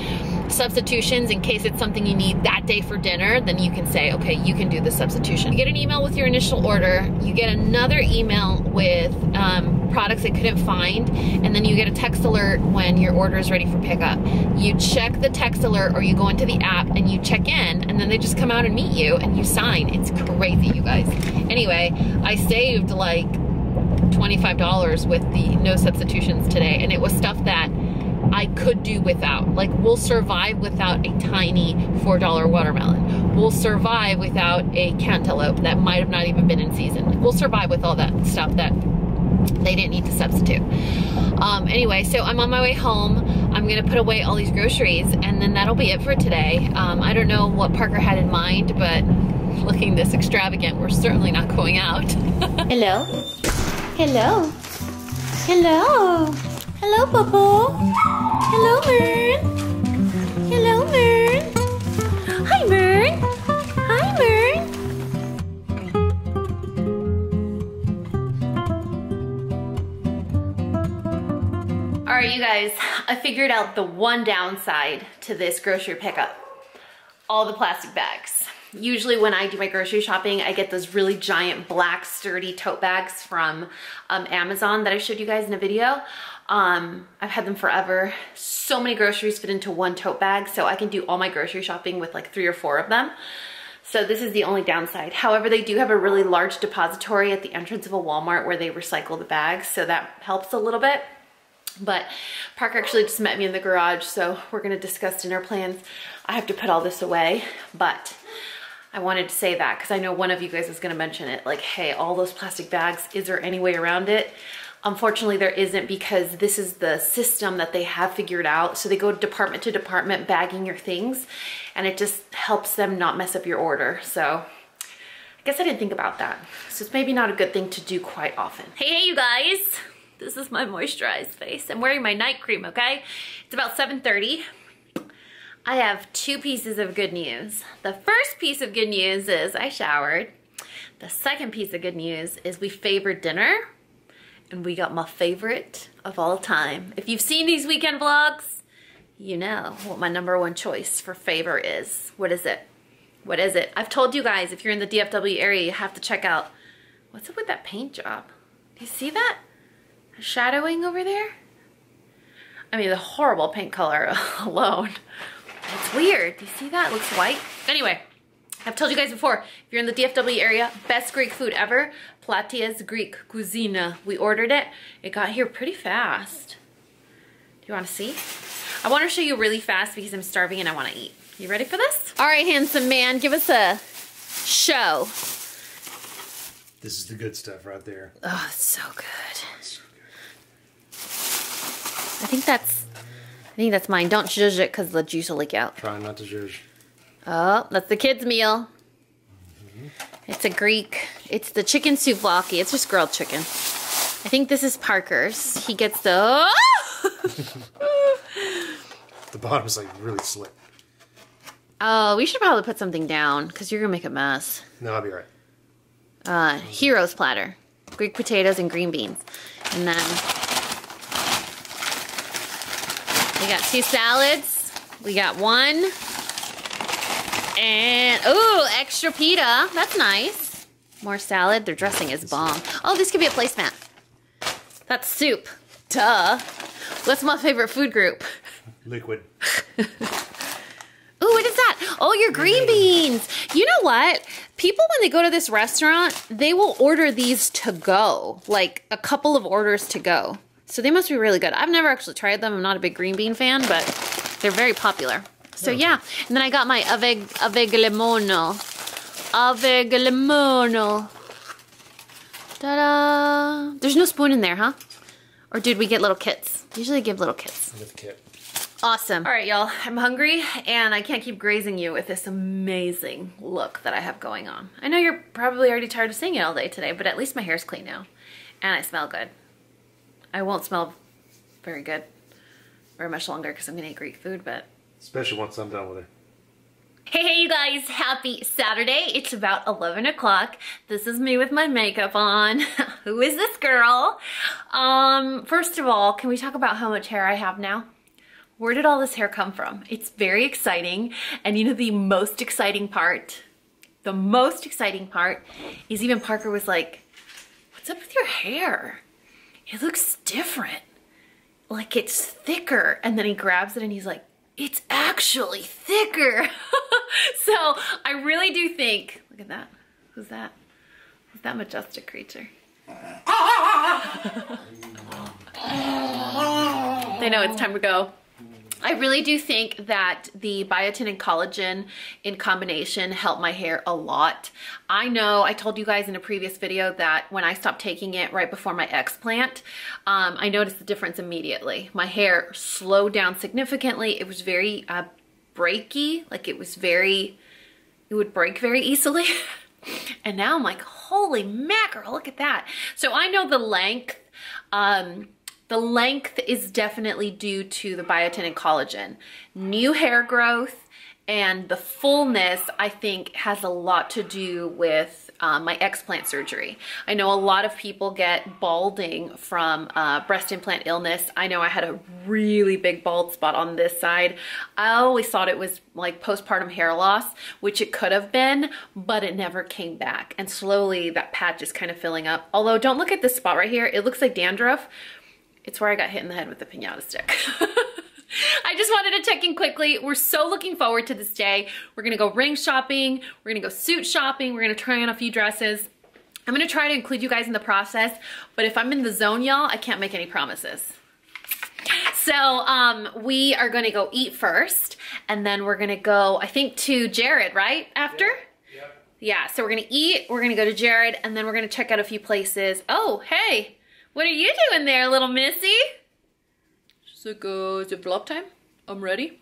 substitutions in case it's something you need that day for dinner, then you can say, okay, you can do the substitution. You get an email with your initial order, you get another email with um, products they couldn't find, and then you get a text alert when your order is ready for pickup. You check the text alert or you go into the app and you check in, and then they just come out and meet you and you sign. It's crazy, you guys. Anyway, I saved like $25 with the no substitutions today, and it was stuff that I could do without. Like, we'll survive without a tiny $4 watermelon. We'll survive without a cantaloupe that might have not even been in season. We'll survive with all that stuff that they didn't need to substitute. Um, anyway, so I'm on my way home. I'm gonna put away all these groceries and then that'll be it for today. Um, I don't know what Parker had in mind, but looking this extravagant, we're certainly not going out. Hello? Hello? Hello? Hello, Popo? Hello, Mern? Hello, Mern? Hi, Mern? Right, you guys, I figured out the one downside to this grocery pickup. All the plastic bags. Usually when I do my grocery shopping, I get those really giant black sturdy tote bags from um, Amazon that I showed you guys in a video. Um, I've had them forever. So many groceries fit into one tote bag, so I can do all my grocery shopping with like three or four of them. So this is the only downside. However, they do have a really large depository at the entrance of a Walmart where they recycle the bags. So that helps a little bit. But Parker actually just met me in the garage. So we're gonna discuss dinner plans. I have to put all this away, but I wanted to say that because I know one of you guys is gonna mention it. Like, hey, all those plastic bags, is there any way around it? Unfortunately, there isn't because this is the system that they have figured out. So they go department to department bagging your things and it just helps them not mess up your order. So I guess I didn't think about that. So it's maybe not a good thing to do quite often. Hey, hey, you guys. This is my moisturized face. I'm wearing my night cream, okay? It's about 7.30. I have two pieces of good news. The first piece of good news is I showered. The second piece of good news is we favored dinner and we got my favorite of all time. If you've seen these weekend vlogs, you know what my number one choice for Favor is. What is it? What is it? I've told you guys, if you're in the DFW area, you have to check out, what's up with that paint job? You see that? Shadowing over there? I mean, the horrible paint color alone. It's weird. Do you see that? It looks white. Anyway, I've told you guys before, if you're in the DFW area, best Greek food ever, Platia's Greek Cuisine. We ordered it. It got here pretty fast. Do you want to see? I want to show you really fast because I'm starving and I want to eat. You ready for this? All right, handsome man, give us a show. This is the good stuff right there. Oh, it's so good. I think that's, I think that's mine. Don't judge it because the juice will leak out. Try not to judge. Oh, that's the kids' meal. It's a Greek. It's the chicken souvlaki. It's just grilled chicken. I think this is Parker's. He gets the. The bottom is like really slick. Oh, we should probably put something down because you're gonna make a mess. No, I'll be right. Uh, gyros platter, Greek potatoes and green beans, and then we got two salads. We got one, and ooh, extra pita. That's nice. More salad. Their dressing is bomb. Oh, this could be a placemat. That's soup. Duh. What's my favorite food group? Liquid. Ooh, what is that? Oh, your green beans. You know what? People, when they go to this restaurant, they will order these to go, like a couple of orders to go. So they must be really good. I've never actually tried them. I'm not a big green bean fan, but they're very popular. So yeah, and then I got my aveg aveglemono. Aveglemono. Ta-da! There's no spoon in there, huh? Or did we get little kits? Usually give little kits. With the kit. Awesome. All right, y'all, I'm hungry and I can't keep grazing you with this amazing look that I have going on. I know you're probably already tired of seeing it all day today, but at least my hair's clean now and I smell good. I won't smell very good very much longer because I'm gonna eat Greek food, but Especially once I'm done with it. Hey, hey, you guys, happy Saturday. It's about 11 o'clock. This is me with my makeup on. Who is this girl? Um, first of all, can we talk about how much hair I have now? Where did all this hair come from? It's very exciting. And you know the most exciting part? The most exciting part is even Parker was like, what's up with your hair? It looks different. Like it's thicker. And then he grabs it and he's like, it's actually thicker. so I really do think, look at that. Who's that? Who's that majestic creature? they know it's time to go. I really do think that the biotin and collagen in combination help my hair a lot. I know I told you guys in a previous video that when I stopped taking it right before my explant, um, I noticed the difference immediately. My hair slowed down significantly. It was very uh, breaky, like it was very, it would break very easily. and now I'm like, holy mackerel, look at that. So I know the length, um, the length is definitely due to the biotin and collagen. New hair growth and the fullness, I think, has a lot to do with um, my explant surgery. I know a lot of people get balding from uh, breast implant illness. I know I had a really big bald spot on this side. I always thought it was like postpartum hair loss, which it could have been, but it never came back. And slowly that patch is kind of filling up. Although don't look at this spot right here. It looks like dandruff, it's where I got hit in the head with the pinata stick. I just wanted to check in quickly. We're so looking forward to this day. We're gonna go ring shopping. We're gonna go suit shopping. We're gonna try on a few dresses. I'm gonna try to include you guys in the process, but if I'm in the zone, y'all, I can't make any promises. So um, we are gonna go eat first, and then we're gonna go, I think, to Jared, right? After? Yep. Yeah, so we're gonna eat, we're gonna go to Jared, and then we're gonna check out a few places. Oh, hey, what are you doing there, little missy? Like, uh, is it vlog time? I'm ready.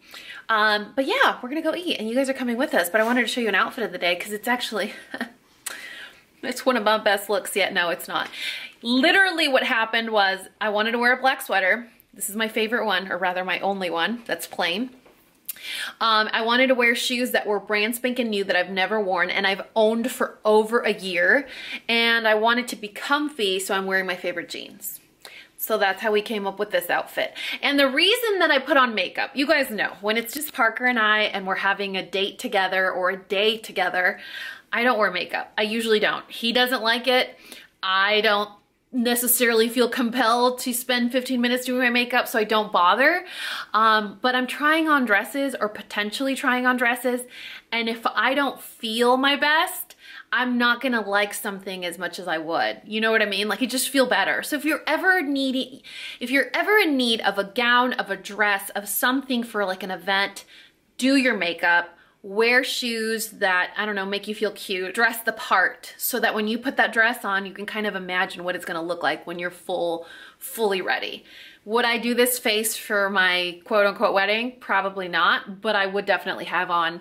Um, but yeah, we're gonna go eat, and you guys are coming with us, but I wanted to show you an outfit of the day, because it's actually, it's one of my best looks yet. No, it's not. Literally what happened was I wanted to wear a black sweater. This is my favorite one, or rather my only one that's plain. Um, I wanted to wear shoes that were brand spanking new that I've never worn and I've owned for over a year. And I wanted to be comfy, so I'm wearing my favorite jeans. So that's how we came up with this outfit. And the reason that I put on makeup, you guys know, when it's just Parker and I and we're having a date together or a day together, I don't wear makeup. I usually don't. He doesn't like it. I don't necessarily feel compelled to spend 15 minutes doing my makeup so I don't bother. Um, but I'm trying on dresses or potentially trying on dresses. And if I don't feel my best, I'm not gonna like something as much as I would. You know what I mean? Like it just feel better. So if you're ever needy, if you're ever in need of a gown, of a dress, of something for like an event, do your makeup wear shoes that, I don't know, make you feel cute, dress the part so that when you put that dress on, you can kind of imagine what it's gonna look like when you're full, fully ready. Would I do this face for my quote unquote wedding? Probably not, but I would definitely have on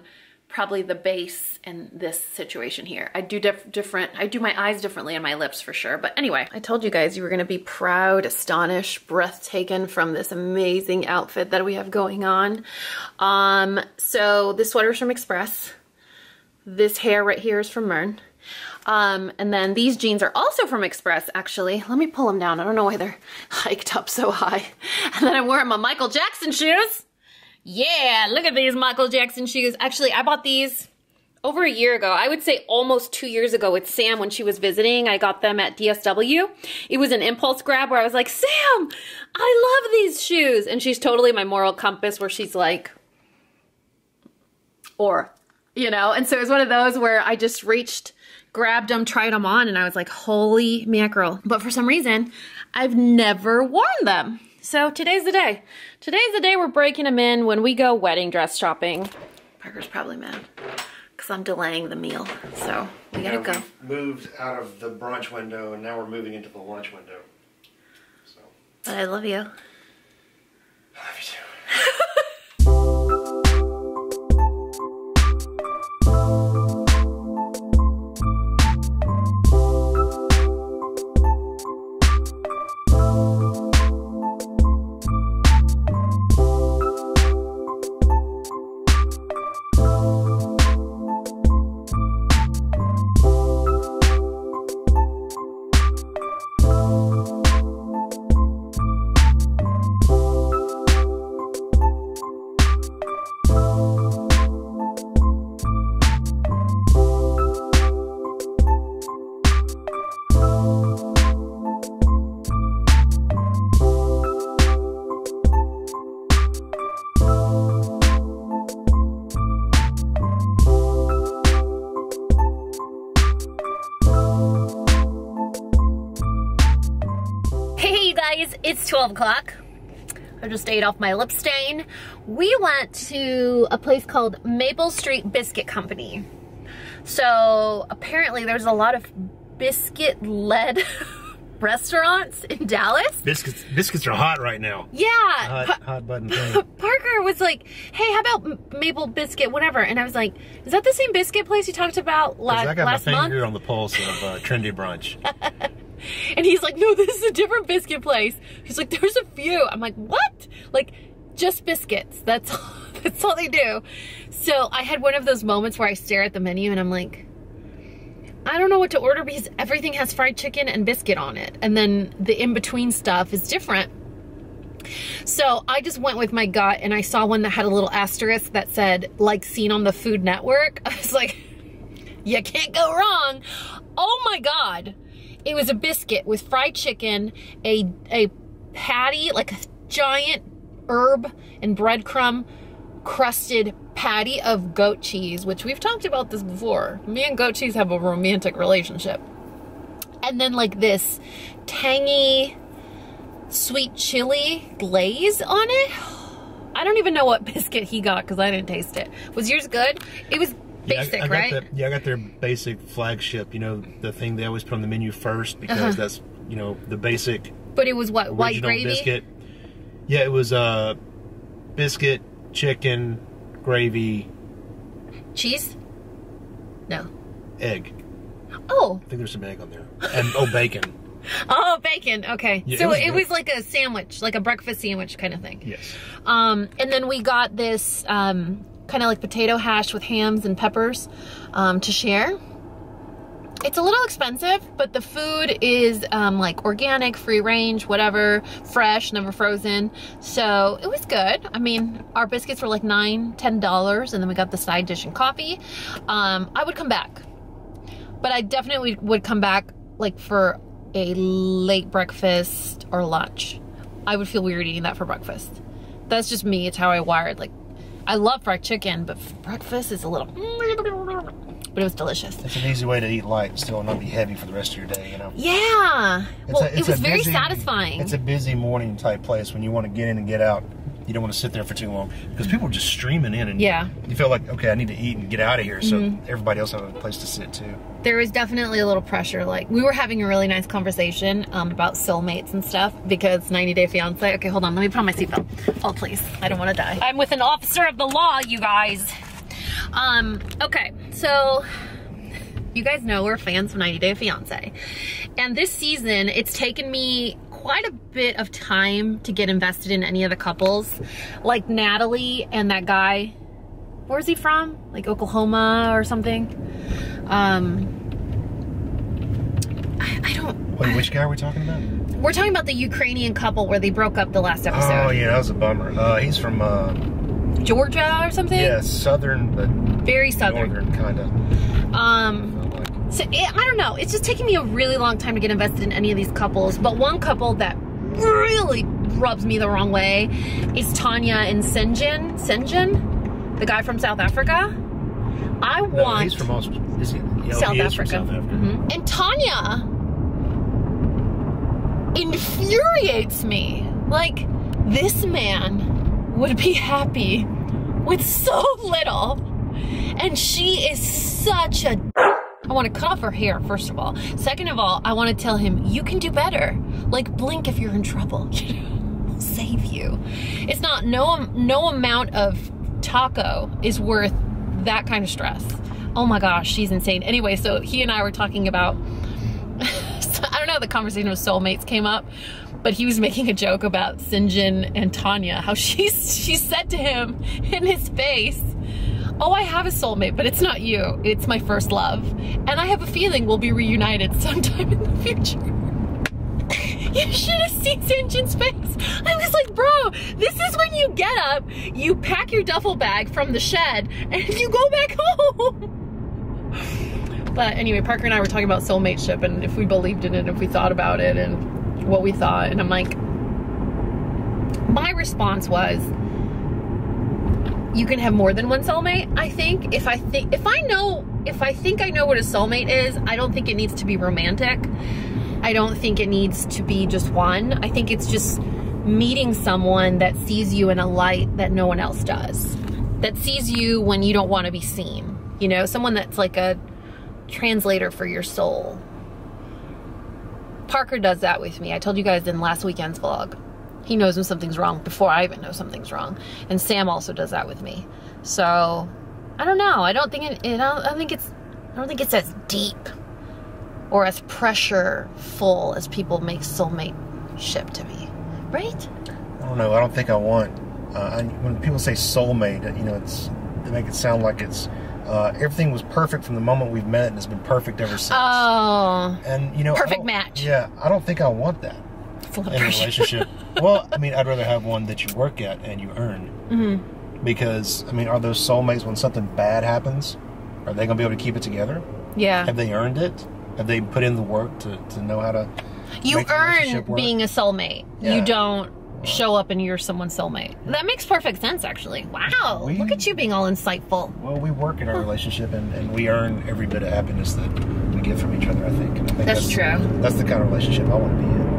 probably the base in this situation here. I do diff different, I do my eyes differently and my lips for sure. But anyway, I told you guys you were gonna be proud, astonished, breathtaking from this amazing outfit that we have going on. Um, so this sweater is from Express. This hair right here is from Mern. Um, and then these jeans are also from Express, actually. Let me pull them down. I don't know why they're hiked up so high. And then I'm wearing my Michael Jackson shoes. Yeah, look at these Michael Jackson shoes. Actually, I bought these over a year ago. I would say almost two years ago with Sam when she was visiting. I got them at DSW. It was an impulse grab where I was like, Sam, I love these shoes. And she's totally my moral compass where she's like, or, you know? And so it was one of those where I just reached, grabbed them, tried them on, and I was like, holy mackerel. But for some reason, I've never worn them. So today's the day. Today's the day we're breaking them in when we go wedding dress shopping. Parker's probably mad because I'm delaying the meal. So we gotta Yeah, go. we moved out of the brunch window and now we're moving into the lunch window. So, But I love you. I love you too. it's 12 o'clock. I just ate off my lip stain. We went to a place called Maple Street Biscuit Company. So apparently there's a lot of biscuit-led restaurants in Dallas. Biscuits biscuits are hot right now. Yeah, Hot, Pa- hot button thing. Parker was like, hey, how about Maple Biscuit, whatever? And I was like, is that the same biscuit place you talked about la- 'Cause I got my last month? finger on the pulse of uh, trendy brunch. And he's like, no, this is a different biscuit place. He's like, there's a few. I'm like, what? Like, just biscuits. That's all, that's all they do. So I had one of those moments where I stare at the menu and I'm like, I don't know what to order because everything has fried chicken and biscuit on it. And then the in-between stuff is different. So I just went with my gut and I saw one that had a little asterisk that said, like seen on the Food Network. I was like, you can't go wrong. Oh my God. It was a biscuit with fried chicken, a, a patty, like a giant herb and breadcrumb crusted patty of goat cheese, which we've talked about this before. Me and goat cheese have a romantic relationship. And then like this tangy sweet chili glaze on it. I don't even know what biscuit he got because I didn't taste it. Was yours good? It was basic, yeah, I, I right? Got the, yeah, I got their basic flagship. You know, the thing they always put on the menu first because Uh-huh. that's you know the basic but it was what white gravy. biscuit. Yeah, it was uh, biscuit, chicken, gravy, Cheese? No. egg. Oh, I think there's some egg on there, and oh, bacon. oh, bacon. Okay, Yeah, so it was it was like a sandwich, like a breakfast sandwich kind of thing. Yes. Um, and then we got this um, kind of like potato hash with hams and peppers um, to share. It's a little expensive, but the food is um, like organic, free range, whatever, fresh, never frozen. So it was good. I mean, our biscuits were like nine, ten dollars, and then we got the side dish and coffee. Um, I would come back, but I definitely would come back like for a late breakfast or lunch. I would feel weird eating that for breakfast. That's just me. It's how I wired. Like, I love fried chicken, but for breakfast is a little. But it was delicious. It's an easy way to eat light and still not be heavy for the rest of your day. You know. Yeah. It's well, a- it was a very busy- satisfying. It's a busy morning type place when you want to get in and get out. You don't want to sit there for too long because people are just streaming in, and Yeah. You feel like okay, I need to eat and get out of here, so everybody else has a place to sit too. there was definitely a little pressure. Like we were having a really nice conversation um, about soulmates and stuff because 90 Day Fiance. Okay, hold on. Let me put on my seatbelt. Oh, please. I don't want to die. I'm with an officer of the law, you guys. Um. Okay. So. You guys know we're fans of 90 Day Fiance. And this season, it's taken me quite a bit of time to get invested in any of the couples. Like Natalie and that guy. Where's he from? Like Oklahoma or something? Um, I, I don't. Wait, which guy are we talking about? We're talking about the Ukrainian couple where they broke up the last episode. Oh yeah, that was a bummer. Uh, he's from uh, Georgia or something. yeah, southern but Very southern. northern kind of. Um, so it, I don't know. It's just taking me a really long time to get invested in any of these couples. But one couple that really rubs me the wrong way is Tania and Syngin. Syngin, the guy from South Africa. I No, want he's from Aus- is he, yeah, South he Africa. South Africa. Mhm. And Tania infuriates me. Like, this man would be happy with so little. And she is such a. I want to cut off her hair, first of all. Second of all, I want to tell him, you can do better. Like, blink if you're in trouble. we'll save you. It's not, no, um, no amount of taco is worth that kind of stress. Oh my gosh, she's insane. Anyway, so he and I were talking about I don't know, the conversation of soulmates came up, but he was making a joke about Syngin and Tania, how she she said to him in his face, "Oh, I have a soulmate, but it's not you. It's my first love, and I have a feeling we'll be reunited sometime in the future." You should have seen Syngin's face. I was like, bro, this is when you get up, you pack your duffel bag from the shed, and you go back home. But anyway, Parker and I were talking about soulmate ship and if we believed in it, if we thought about it, and what we thought. And I'm like, my response was, you can have more than one soulmate. I think if I think if I know if I think I know what a soulmate is, I don't think it needs to be romantic. I don't think it needs to be just one. I think it's just meeting someone that sees you in a light that no one else does. That sees you when you don't want to be seen. You know, someone that's like a translator for your soul. Parker does that with me. I told you guys in last weekend's vlog. He knows when something's wrong before I even know something's wrong. And Sam also does that with me. So, I don't know. I don't think it, it I, don't, I don't think it's I don't think it's as deep or as pressureful as people make soulmate ship to me. Right? I don't know. I don't think I want. Uh, I, when people say soulmate, you know, it's they make it sound like it's uh, everything was perfect from the moment we've met and it's been perfect ever since. Oh, and you know, perfect match. Yeah, I don't think I want that in a relationship. well, I mean, I'd rather have one that you work at and you earn. Mm-hmm. Because I mean, are those soulmates when something bad happens? Are they going to be able to keep it together? Yeah. Have they earned it? Have they put in the work to, to know how to? You earn being a soulmate. Yeah. You don't show up and you're someone's soulmate. That makes perfect sense, actually. Wow, We- look at you being all insightful. Well, we work in our relationship and, and we earn every bit of happiness that we get from each other, I think. I think That's true. That's the kind of relationship I want to be in.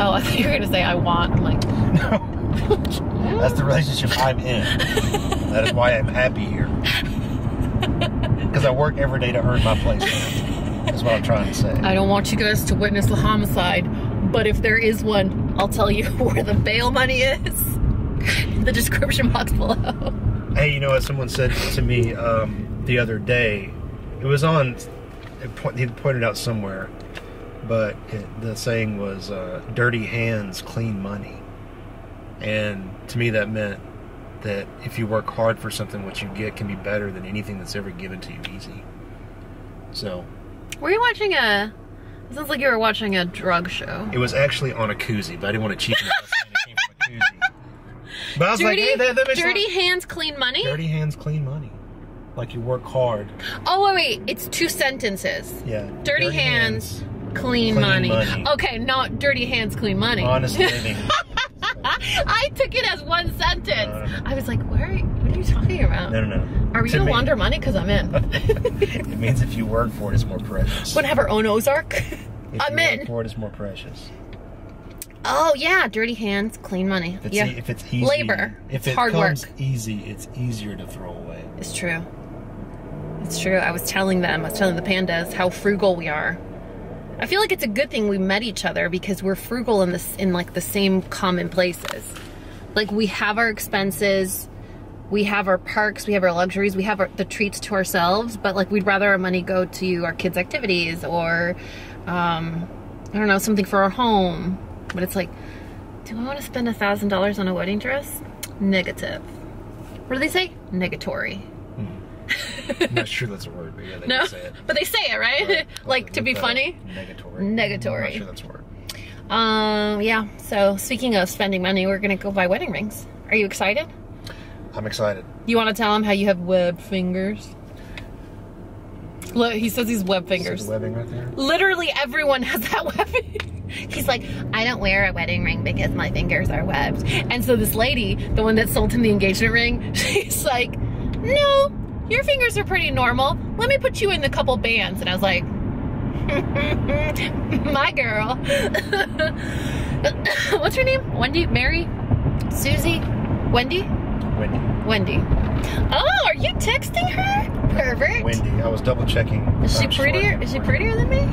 Oh, I thought you were gonna say I want. I'm like, That's the relationship I'm in. that is why I'm happy here. Because I work every day to earn my place. That's what I'm trying to say. I don't want you guys to witness the homicide, but if there is one, I'll tell you where the bail money is. In the description box below. Hey, you know what? Someone said to me um, the other day. It was on. It point, he pointed out somewhere, but it, the saying was uh, "dirty hands, clean money," and to me that meant that if you work hard for something, what you get can be better than anything that's ever given to you easy. So Were you watching a? It sounds like you were watching a drug show. it was actually on a koozie, but I didn't want to cheat it by saying it came from a koozie. But I was Dirty, like, hey, that, that dirty sense. hands, clean money. dirty hands, clean money. Like you work hard. Oh wait, wait, it's two sentences. Yeah. Dirty, hands, clean, Clean money. money. Okay, not dirty hands, clean money. honest living. I took it as one sentence. No, no, no. I was like, where? Are you, what are you talking about? No, no, no. Are we To gonna me, launder money? Because I'm in. It means if you work for it, it's more precious. Want to have our own Ozark? if I'm you in. work for it, it's more precious. Oh yeah, dirty hands, clean money. If it's, yeah, e- if it's easy, Labor. If It's it hard comes work. easy, it's easier to throw away. it's true. It's true. I was telling them, I was telling the pandas how frugal we are. I feel like it's a good thing we met each other because we're frugal in this in like the same common places. Like we have our expenses, we have our parks, we have our luxuries, we have our, the treats to ourselves, but like we'd rather our money go to our kids' activities or um, I don't know something for our home. But it's like, do I want to spend a thousand dollars on a wedding dress? Negative. What do they say? Negatory. I'm not sure that's a word, but yeah, they No, say it. but they say it right, like to be Look that up. funny. Negatory. Negatory. I'm not sure that's a word. Um, yeah. So speaking of spending money, we're gonna go buy wedding rings. Are you excited? I'm excited. You want to tell him how you have web fingers? Look, he says he's web fingers. webbing right there? Literally everyone has that webbing. He's like, I don't wear a wedding ring because my fingers are webbed. And so this lady, the one that sold him the engagement ring, she's like, No, your fingers are pretty normal. Let me put you in a couple bands. And I was like, My girl. What's her name? Wendy? Mary? Susie? Wendy? Wendy. Wendy. Oh, are you texting her? Pervert. Wendy. I was double checking. Is she prettier? Is she prettier than me?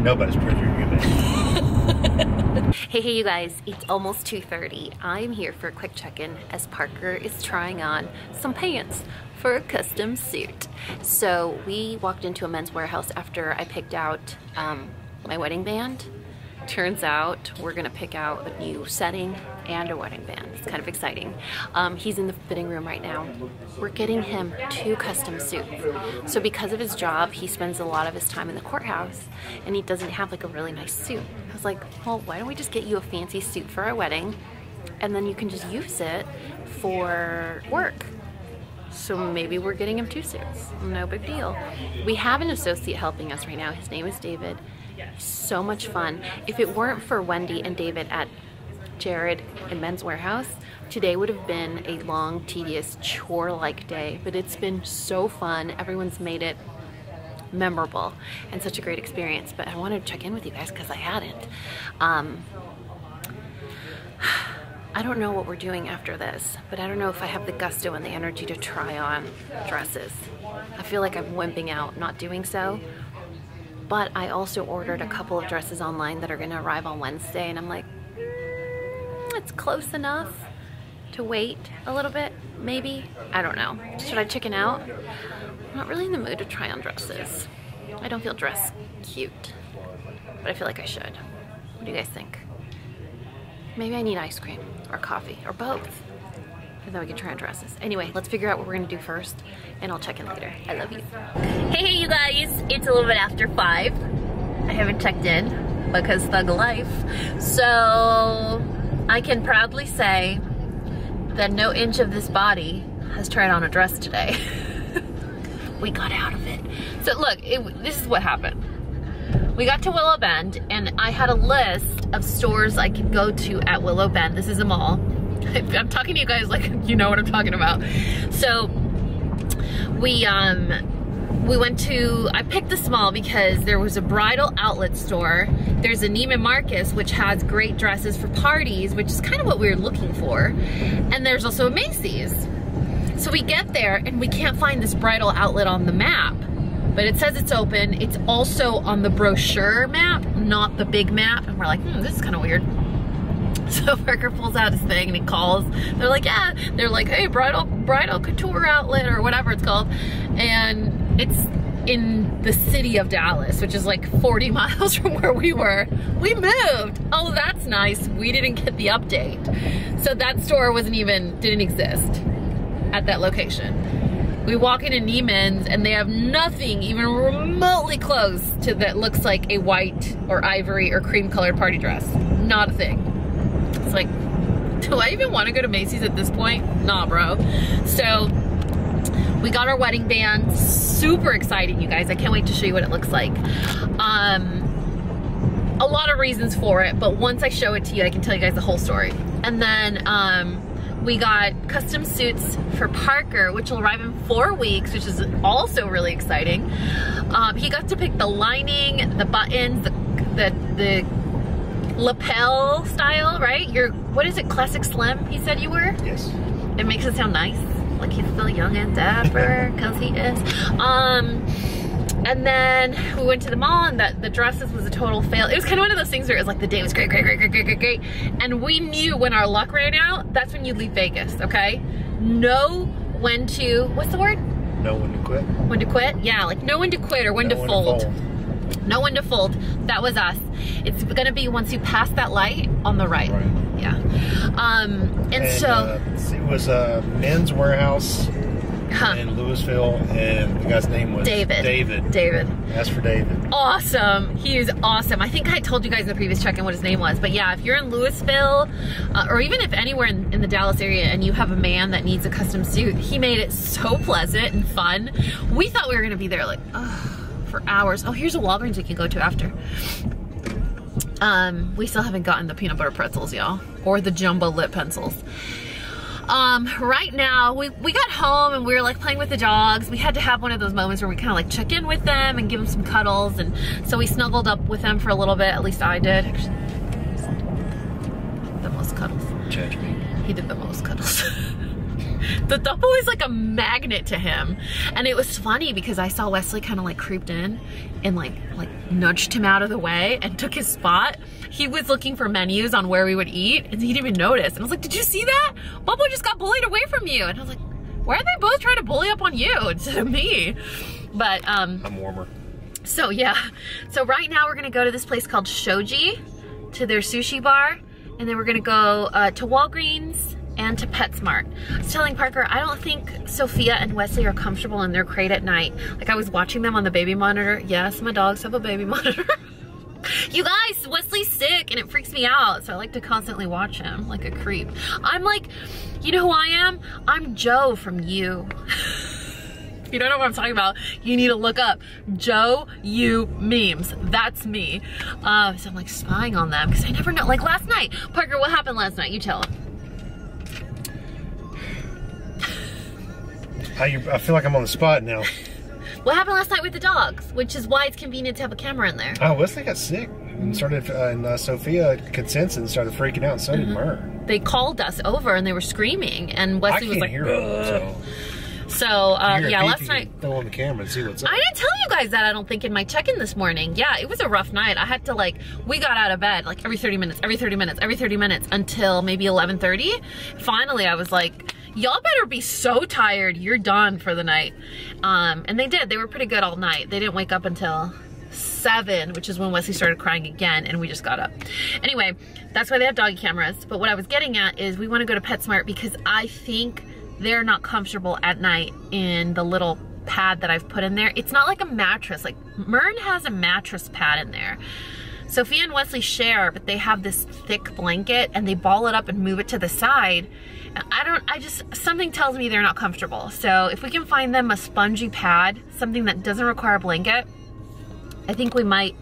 Nobody's prettier you, Hey, hey, you guys, it's almost 2.30. I'm here for a quick check-in as Parker is trying on some pants for a custom suit. So we walked into a Men's Wearhouse after I picked out um, my wedding band. Turns out we're gonna pick out a new setting and a wedding band. It's kind of exciting. Um, he's in the fitting room right now. We're getting him two custom suits. So because of his job, he spends a lot of his time in the courthouse and he doesn't have like a really nice suit. I was like, well, why don't we just get you a fancy suit for our wedding and then you can just use it for work. So maybe we're getting him two suits. No big deal. We have an associate helping us right now. His name is David. So much fun. If it weren't for Wendy and David at Jared and Men's Wearhouse, today would have been a long, tedious, chore like day. But it's been so fun. Everyone's made it memorable and such a great experience. But I wanted to check in with you guys because I hadn't. Um, I don't know what we're doing after this, but I don't know if I have the gusto and the energy to try on dresses. I feel like I'm wimping out not doing so. But I also ordered a couple of dresses online that are going to arrive on Wednesday, and I'm like, "Mm, it's close enough to wait a little bit, maybe. I don't know. Should I chicken out? I'm not really in the mood to try on dresses. I don't feel dress cute, but I feel like I should. What do you guys think? Maybe I need ice cream or coffee or both. And then we can try on dresses. Anyway, let's figure out what we're gonna do first and I'll check in later. I love you. Hey, hey, you guys. It's a little bit after five. I haven't checked in because thug life. So I can proudly say that no inch of this body has tried on a dress today. we got out of it. So look, it, this is what happened. we got to Willow Bend and I had a list of stores I could go to at Willow Bend. This is a mall. I'm talking to you guys like you know what I'm talking about. So we um we went to I picked the small because there was a bridal outlet store. There's a Neiman Marcus which has great dresses for parties, which is kind of what we were looking for. And there's also a Macy's. So we get there and we can't find this bridal outlet on the map. But it says it's open. It's also on the brochure map, not the big map. And we're like, hmm, this is kind of weird. So Parker pulls out his thing and he calls. They're like, yeah. They're like, hey, bridal bridal couture outlet or whatever it's called. And it's in the city of Dallas, which is like 40 miles from where we were. We moved. Oh, that's nice. We didn't get the update. So that store wasn't even, didn't exist at that location. We walk into Neiman's and they have nothing even remotely close to that looks like a white or ivory or cream colored party dress. Not a thing. It's like, do I even want to go to Macy's at this point? Nah, bro. So we got our wedding band. Super exciting, you guys. I can't wait to show you what it looks like. Um, a lot of reasons for it, but once I show it to you, I can tell you guys the whole story. And then um, we got custom suits for Parker, which will arrive in four weeks, which is also really exciting. Um, he got to pick the lining, the buttons, the, the, the lapel style, right? Your, what is it, classic slim, he said you were? Yes. It makes it sound nice, like he's still young and dapper, cause he is. Um, and then we went to the mall and that the dresses was a total fail. It was kind of one of those things where it was like the day was great, great, great, great, great, great, great. And we knew when our luck ran out, that's when you leave Vegas, okay? Know when to, what's the word? Know when to quit. When to quit? Yeah, like know when to quit or when Know to when fold. fold. Know one to fold. That was us. It's gonna be once you pass that light on the right. Right. Yeah. Um, and, And, so, uh, it was a Men's Wearhouse huh, in Louisville, and the guy's name was David. David. David. Ask for David. awesome. He is awesome. I think I told you guys in the previous check-in what his name was, but yeah, if you're in Louisville, uh, or even if anywhere in, in the Dallas area and you have a man that needs a custom suit, he made it so pleasant and fun. We thought we were gonna be there like, ugh, for hours. Oh, here's a Walgreens we can go to after. Um, we still haven't gotten the peanut butter pretzels, y'all, or the jumbo lip pencils. Um, right now, we, we got home and we were like playing with the dogs. We had to have one of those moments where we kind of like check in with them and give them some cuddles. And so we snuggled up with them for a little bit. At least I did. Actually, the most cuddles. Judge me. He did the most cuddles. the double is like a magnet to him. And it was funny because I saw Wesley kind of like creeped in and like like nudged him out of the way and took his spot. He was looking for menus on where we would eat and he didn't even notice. And I was like, did you see that? Bubble just got bullied away from you. And I was like, why are they both trying to bully up on you instead of me? But um, I'm warmer. so yeah, so right now we're gonna go to this place called Shoji, to their sushi bar, and then we're gonna go uh, to Walgreens and to PetSmart. I was telling Parker, I don't think Sophia and Wesley are comfortable in their crate at night. Like I was watching them on the baby monitor. Yes, my dogs have a baby monitor. You guys, Wesley's sick and it freaks me out, so I like to constantly watch him like a creep. I'm like, you know who I am? I'm Joe from You. If you don't know what I'm talking about, you need to look up Joe You memes. That's me. Uh, so I'm like spying on them because I never know. Like last night, Parker, what happened last night? You tell him. I, I feel like I'm on the spot now. What happened last night with the dogs? Which is why it's convenient to have a camera in there. Oh, Wesley got sick and started, uh, and uh, Sophia consents and started freaking out, and so did Mm-hmm. Mern. They called us over and they were screaming, and Wesley was like, hear him, so. so uh, yeah, last night. Throw on the camera and see what's up. I didn't tell you guys that I don't think in my check-in this morning. Yeah, it was a rough night. I had to like, we got out of bed like every 30 minutes, every 30 minutes, every 30 minutes until maybe 11.30. Finally, I was like, y'all better be so tired. You're done for the night. Um, and they did. They were pretty good all night. They didn't wake up until seven, which is when Wesley started crying again and we just got up. Anyway, that's why they have doggy cameras. But what I was getting at is we want to go to PetSmart because I think they're not comfortable at night in the little pad that I've put in there. It's not like a mattress. Like Mern has a mattress pad in there. Sophia and Wesley share, but they have this thick blanket and they ball it up and move it to the side. I don't, I just, something tells me they're not comfortable. So if we can find them a spongy pad, something that doesn't require a blanket, I think we might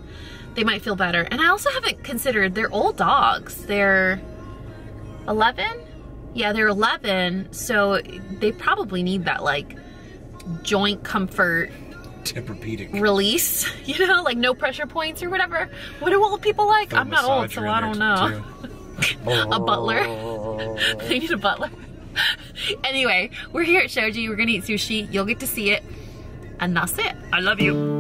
they might feel better. And I also haven't considered, they're old dogs. They're 11? Yeah, they're 11, so they probably need that like joint comfort Tempur-Pedic. release, you know, like no pressure points or whatever. What do old people like? I'm not old, so I don't know. A butler. they need a butler. anyway, we're here at Shoji. We're gonna eat sushi. You'll get to see it. And that's it. I love you.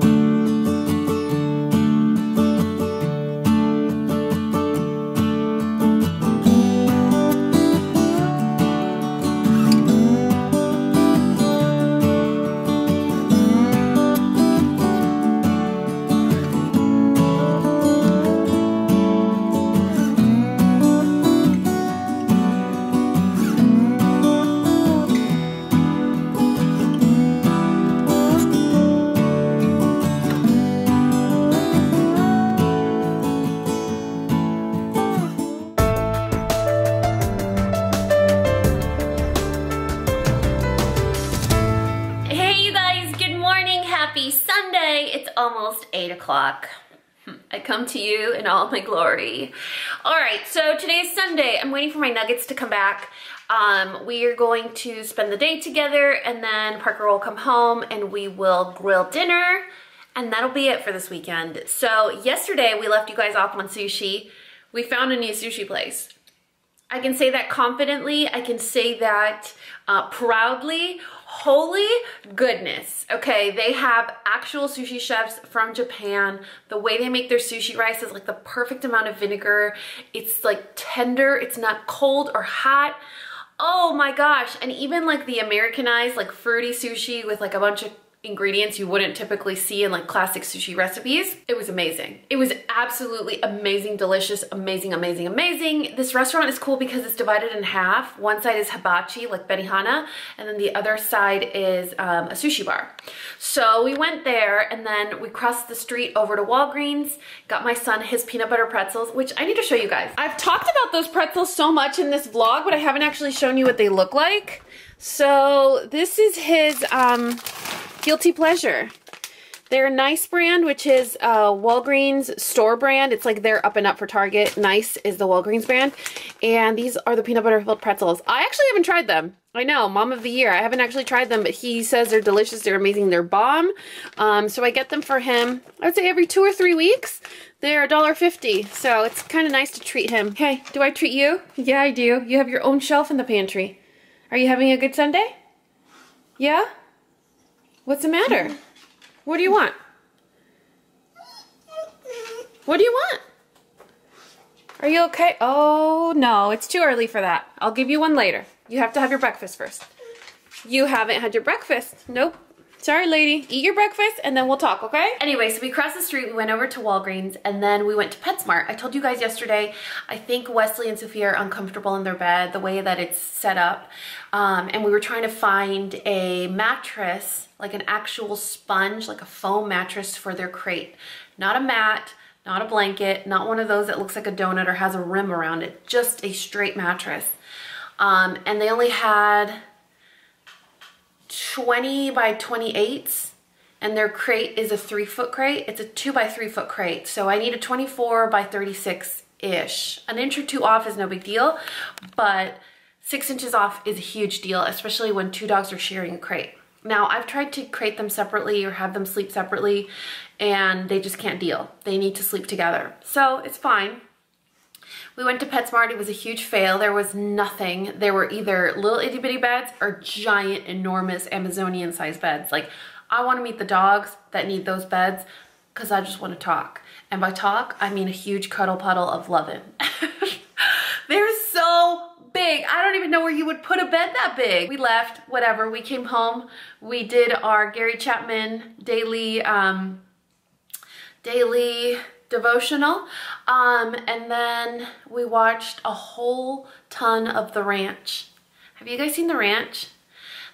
To you in all my glory. All right, so today's Sunday. I'm waiting for my nuggets to come back. Um, we are going to spend the day together, and then Parker will come home and we will grill dinner, and that'll be it for this weekend. So, yesterday we left you guys off on sushi. We found a new sushi place. I can say that confidently. I can say that uh, proudly. Holy goodness. Okay, they have actual sushi chefs from Japan. The way they make their sushi rice is like the perfect amount of vinegar. It's like tender, it's not cold or hot. Oh my gosh. And even like the Americanized, like fruity sushi with like a bunch of ingredients you wouldn't typically see in like classic sushi recipes. It was amazing. It was absolutely amazing, delicious, amazing, amazing, amazing. This restaurant is cool because it's divided in half. One side is hibachi, like benihana, and then the other side is um, a sushi bar. So we went there and then we crossed the street over to Walgreens, got my son his peanut butter pretzels, which I need to show you guys. I've talked about those pretzels so much in this vlog, but I haven't actually shown you what they look like. So this is his um, guilty pleasure. They're a Nice brand, which is uh, Walgreens store brand. It's like they're up and up for Target. Nice is the Walgreens brand. And these are the peanut butter filled pretzels. I actually haven't tried them. I know, mom of the year. I haven't actually tried them, but he says they're delicious. They're amazing. They're bomb. Um, so I get them for him, I would say every two or three weeks. They're $1.50, so it's kind of nice to treat him. Hey, do I treat you? Yeah, I do. You have your own shelf in the pantry. Are you having a good Sunday? Yeah? What's the matter? What do you want? What do you want? Are you okay? Oh, no, it's too early for that. I'll give you one later. You have to have your breakfast first. You haven't had your breakfast. Nope. Sorry, lady. Eat your breakfast and then we'll talk, okay? Anyway, so we crossed the street, we went over to Walgreens, and then we went to PetSmart. I told you guys yesterday, I think Wesley and Sophia are uncomfortable in their bed, the way that it's set up. Um, and we were trying to find a mattress, like an actual sponge, like a foam mattress for their crate. Not a mat, not a blanket, not one of those that looks like a donut or has a rim around it, just a straight mattress. Um, and they only had 20 by 28s and their crate is a three foot crate. It's a two by three foot crate. So I need a 24 by 36 ish. An inch or two off is no big deal, but six inches off is a huge deal, especially when two dogs are sharing a crate. Now I've tried to crate them separately or have them sleep separately and they just can't deal. They need to sleep together. So it's fine. We went to PetSmart. It was a huge fail. There was nothing. There were either little itty bitty beds or giant, enormous Amazonian sized beds. Like, I want to meet the dogs that need those beds because I just want to talk. And by talk, I mean a huge cuddle puddle of loving. They're so big. I don't even know where you would put a bed that big. We left, whatever. We came home. We did our Gary Chapman daily, um, daily devotional. Um, and then we watched a whole ton of The Ranch. Have you guys seen The Ranch?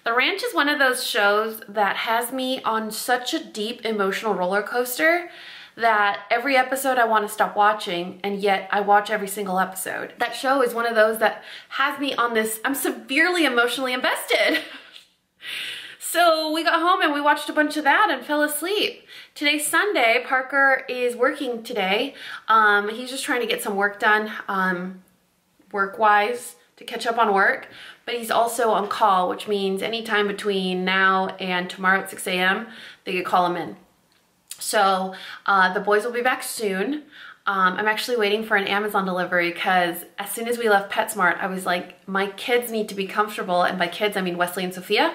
The Ranch is one of those shows that has me on such a deep emotional roller coaster that every episode I want to stop watching and yet I watch every single episode. That show is one of those that has me on this, I'm severely emotionally invested. So we got home and we watched a bunch of that and fell asleep. Today's Sunday. Parker is working today. Um, he's just trying to get some work done, um, work-wise, to catch up on work. But he's also on call, which means anytime between now and tomorrow at 6 a.m., they could call him in. So uh, the boys will be back soon. Um, I'm actually waiting for an Amazon delivery because as soon as we left PetSmart, I was like, my kids need to be comfortable. And by kids, I mean Wesley and Sophia.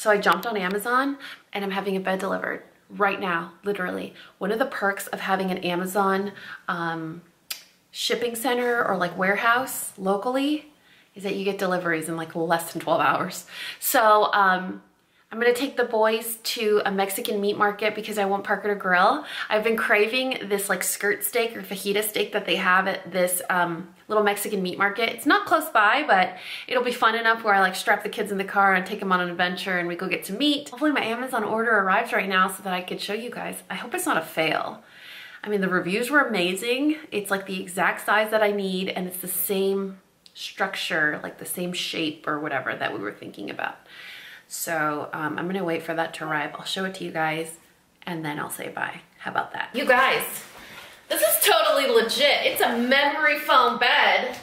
So I jumped on Amazon and I'm having a bed delivered right now, literally. One of the perks of having an Amazon um, shipping center or like warehouse locally is that you get deliveries in like less than 12 hours. So um, I'm gonna take the boys to a Mexican meat market because I want Parker to grill. I've been craving this like skirt steak or fajita steak that they have at this um, little Mexican meat market. It's not close by, but it'll be fun enough where I like strap the kids in the car and take them on an adventure and we go get to meat. Hopefully my Amazon order arrives right now so that I could show you guys. I hope it's not a fail. I mean, the reviews were amazing. It's like the exact size that I need and it's the same structure, like the same shape or whatever that we were thinking about. So um, I'm gonna wait for that to arrive. I'll show it to you guys and then I'll say bye. How about that? You guys, this is totally legit. It's a memory foam bed.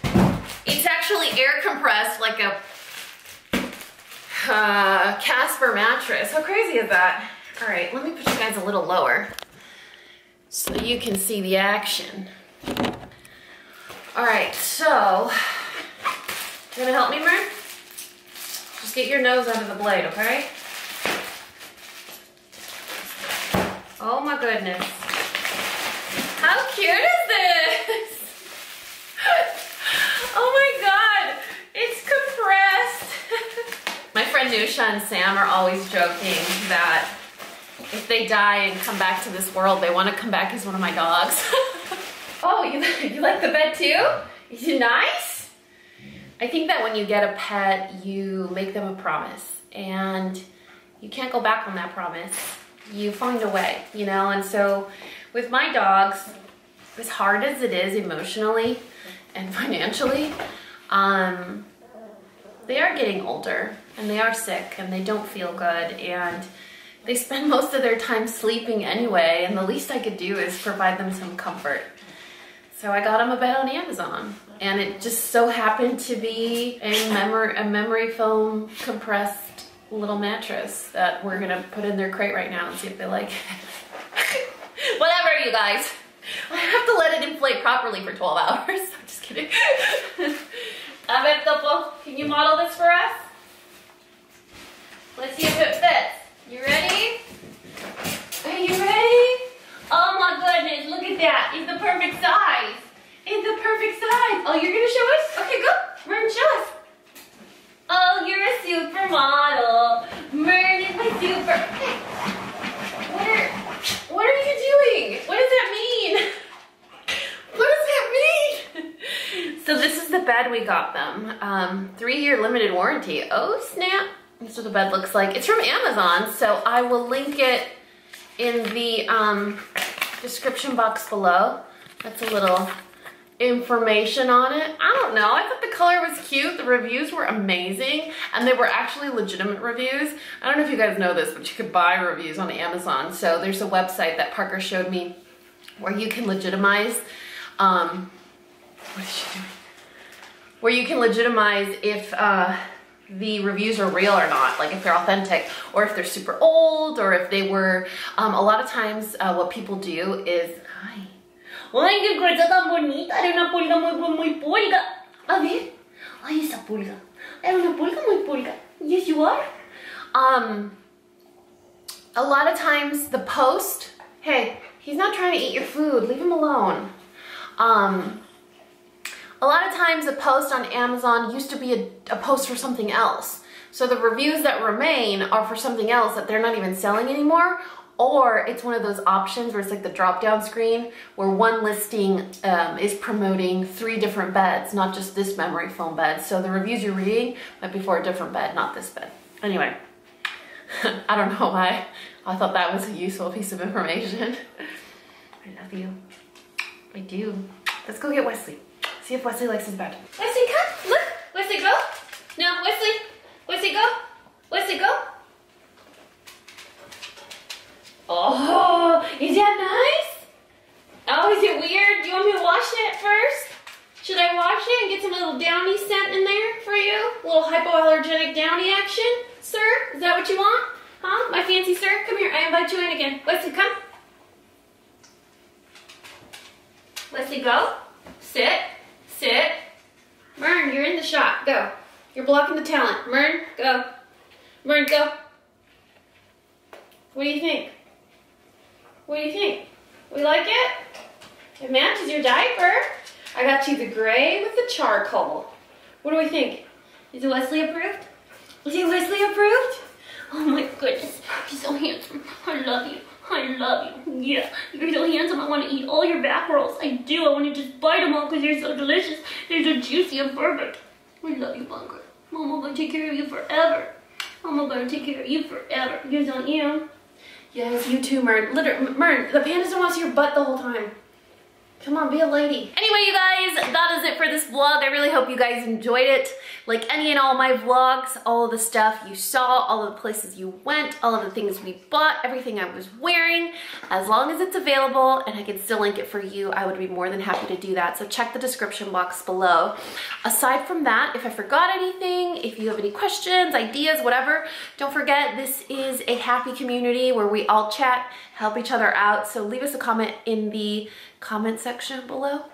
It's actually air compressed like a uh, Casper mattress. How crazy is that? All right, let me put you guys a little lower so you can see the action. All right, so, you gonna help me, Mern? Get your nose under the blade, okay? Oh my goodness. How cute is this? oh my god, it's compressed. my friend Nusha and Sam are always joking that if they die and come back to this world, they want to come back as one of my dogs. oh, you, you like the bed too? Is it nice? I think that when you get a pet, you make them a promise and you can't go back on that promise. You find a way, you know? And so with my dogs, as hard as it is emotionally and financially, um, they are getting older and they are sick and they don't feel good and they spend most of their time sleeping anyway and the least I could do is provide them some comfort. So I got them a bed on Amazon and it just so happened to be a memory, a memory foam compressed little mattress that we're gonna put in their crate right now and see if they like it. Whatever, you guys. I have to let it inflate properly for 12 hours. I'm just kidding. A Topo, can you model this for us? Let's see if it fits. You ready? Are you ready? Oh my goodness, look at that. It's the perfect size. It's the perfect size. Oh, you're gonna show us? Okay, go. Mern, show us. Oh, you're a supermodel. Mern is my super. What are, what are you doing? What does that mean? What does that mean? so this is the bed we got them. Um, three-year limited warranty. Oh, snap. This is what the bed looks like. It's from Amazon, so I will link it in the um, description box below. That's a little information on it. I don't know. I thought the color was cute. The reviews were amazing and they were actually legitimate reviews. I don't know if you guys know this, but you could buy reviews on Amazon. So there's a website that Parker showed me where you can legitimize, um, what is she doing? Where you can legitimize if uh, the reviews are real or not, like if they're authentic or if they're super old or if they were, um, a lot of times uh, what people do is, ¡Ay, qué cosa tan bonita! Era una pulga muy, muy pulga. A ver. Ay, esa pulga. Era una pulga muy pulga. Yes, you are. Um, a lot of times the post, hey, he's not trying to eat your food. Leave him alone. Um, a lot of times a post on Amazon used to be a, a post for something else. So the reviews that remain are for something else that they're not even selling anymore or it's one of those options where it's like the drop down screen where one listing um, is promoting three different beds, not just this memory foam bed. So the reviews you're reading might be for a different bed, not this bed. Anyway, I don't know why I thought that was a useful piece of information. I love you. I do. Let's go get Wesley. See if Wesley likes his bed. Wesley, come. Look. Wesley, go. No, Wesley. Wesley, go. Wesley, go. Oh, is that nice? Oh, is it weird? Do you want me to wash it first? Should I wash it and get some little downy scent in there for you? A little hypoallergenic downy action? Sir, is that what you want? Huh? My fancy sir? Come here, I invite you in again. Wesley, come. Wesley, go. Sit. Sit. Mern, you're in the shot. Go. You're blocking the talent. Mern, go. Mern, go. What do you think? What do you think? We like it? It matches your diaper. I got you the gray with the charcoal. What do we think? Is it Wesley approved? Is it Wesley approved? Oh my goodness, you're so handsome. I love you. I love you. Yeah, you're so handsome. I want to eat all your back rolls. I do. I want to just bite them all because you're so delicious. They're so juicy and perfect. I love you, Bunker. Mama gonna take care of you forever. Mama gonna take care of you forever. You don't you? Yes, you too, Mern. Literally, Mern, the pandas don't want to see your butt the whole time. Come on, be a lady. Anyway, you guys, that is it for this vlog. I really hope you guys enjoyed it. Like any and all my vlogs, all of the stuff you saw, all of the places you went, all of the things we bought, everything I was wearing, as long as it's available and I can still link it for you, I would be more than happy to do that. So check the description box below. Aside from that, if I forgot anything, if you have any questions, ideas, whatever, don't forget this is a happy community where we all chat, help each other out. So leave us a comment in the comment section below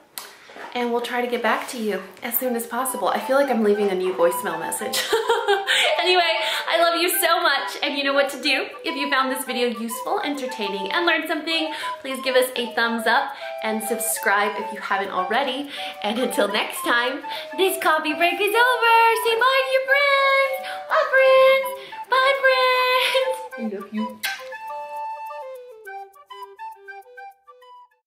and we'll try to get back to you as soon as possible. I feel like I'm leaving a new voicemail message. anyway, I love you so much and you know what to do. If you found this video useful, entertaining, and learned something, please give us a thumbs up and subscribe if you haven't already. And until next time, this coffee break is over. Say bye to your friends. Bye, friends. Bye, friends. I love you.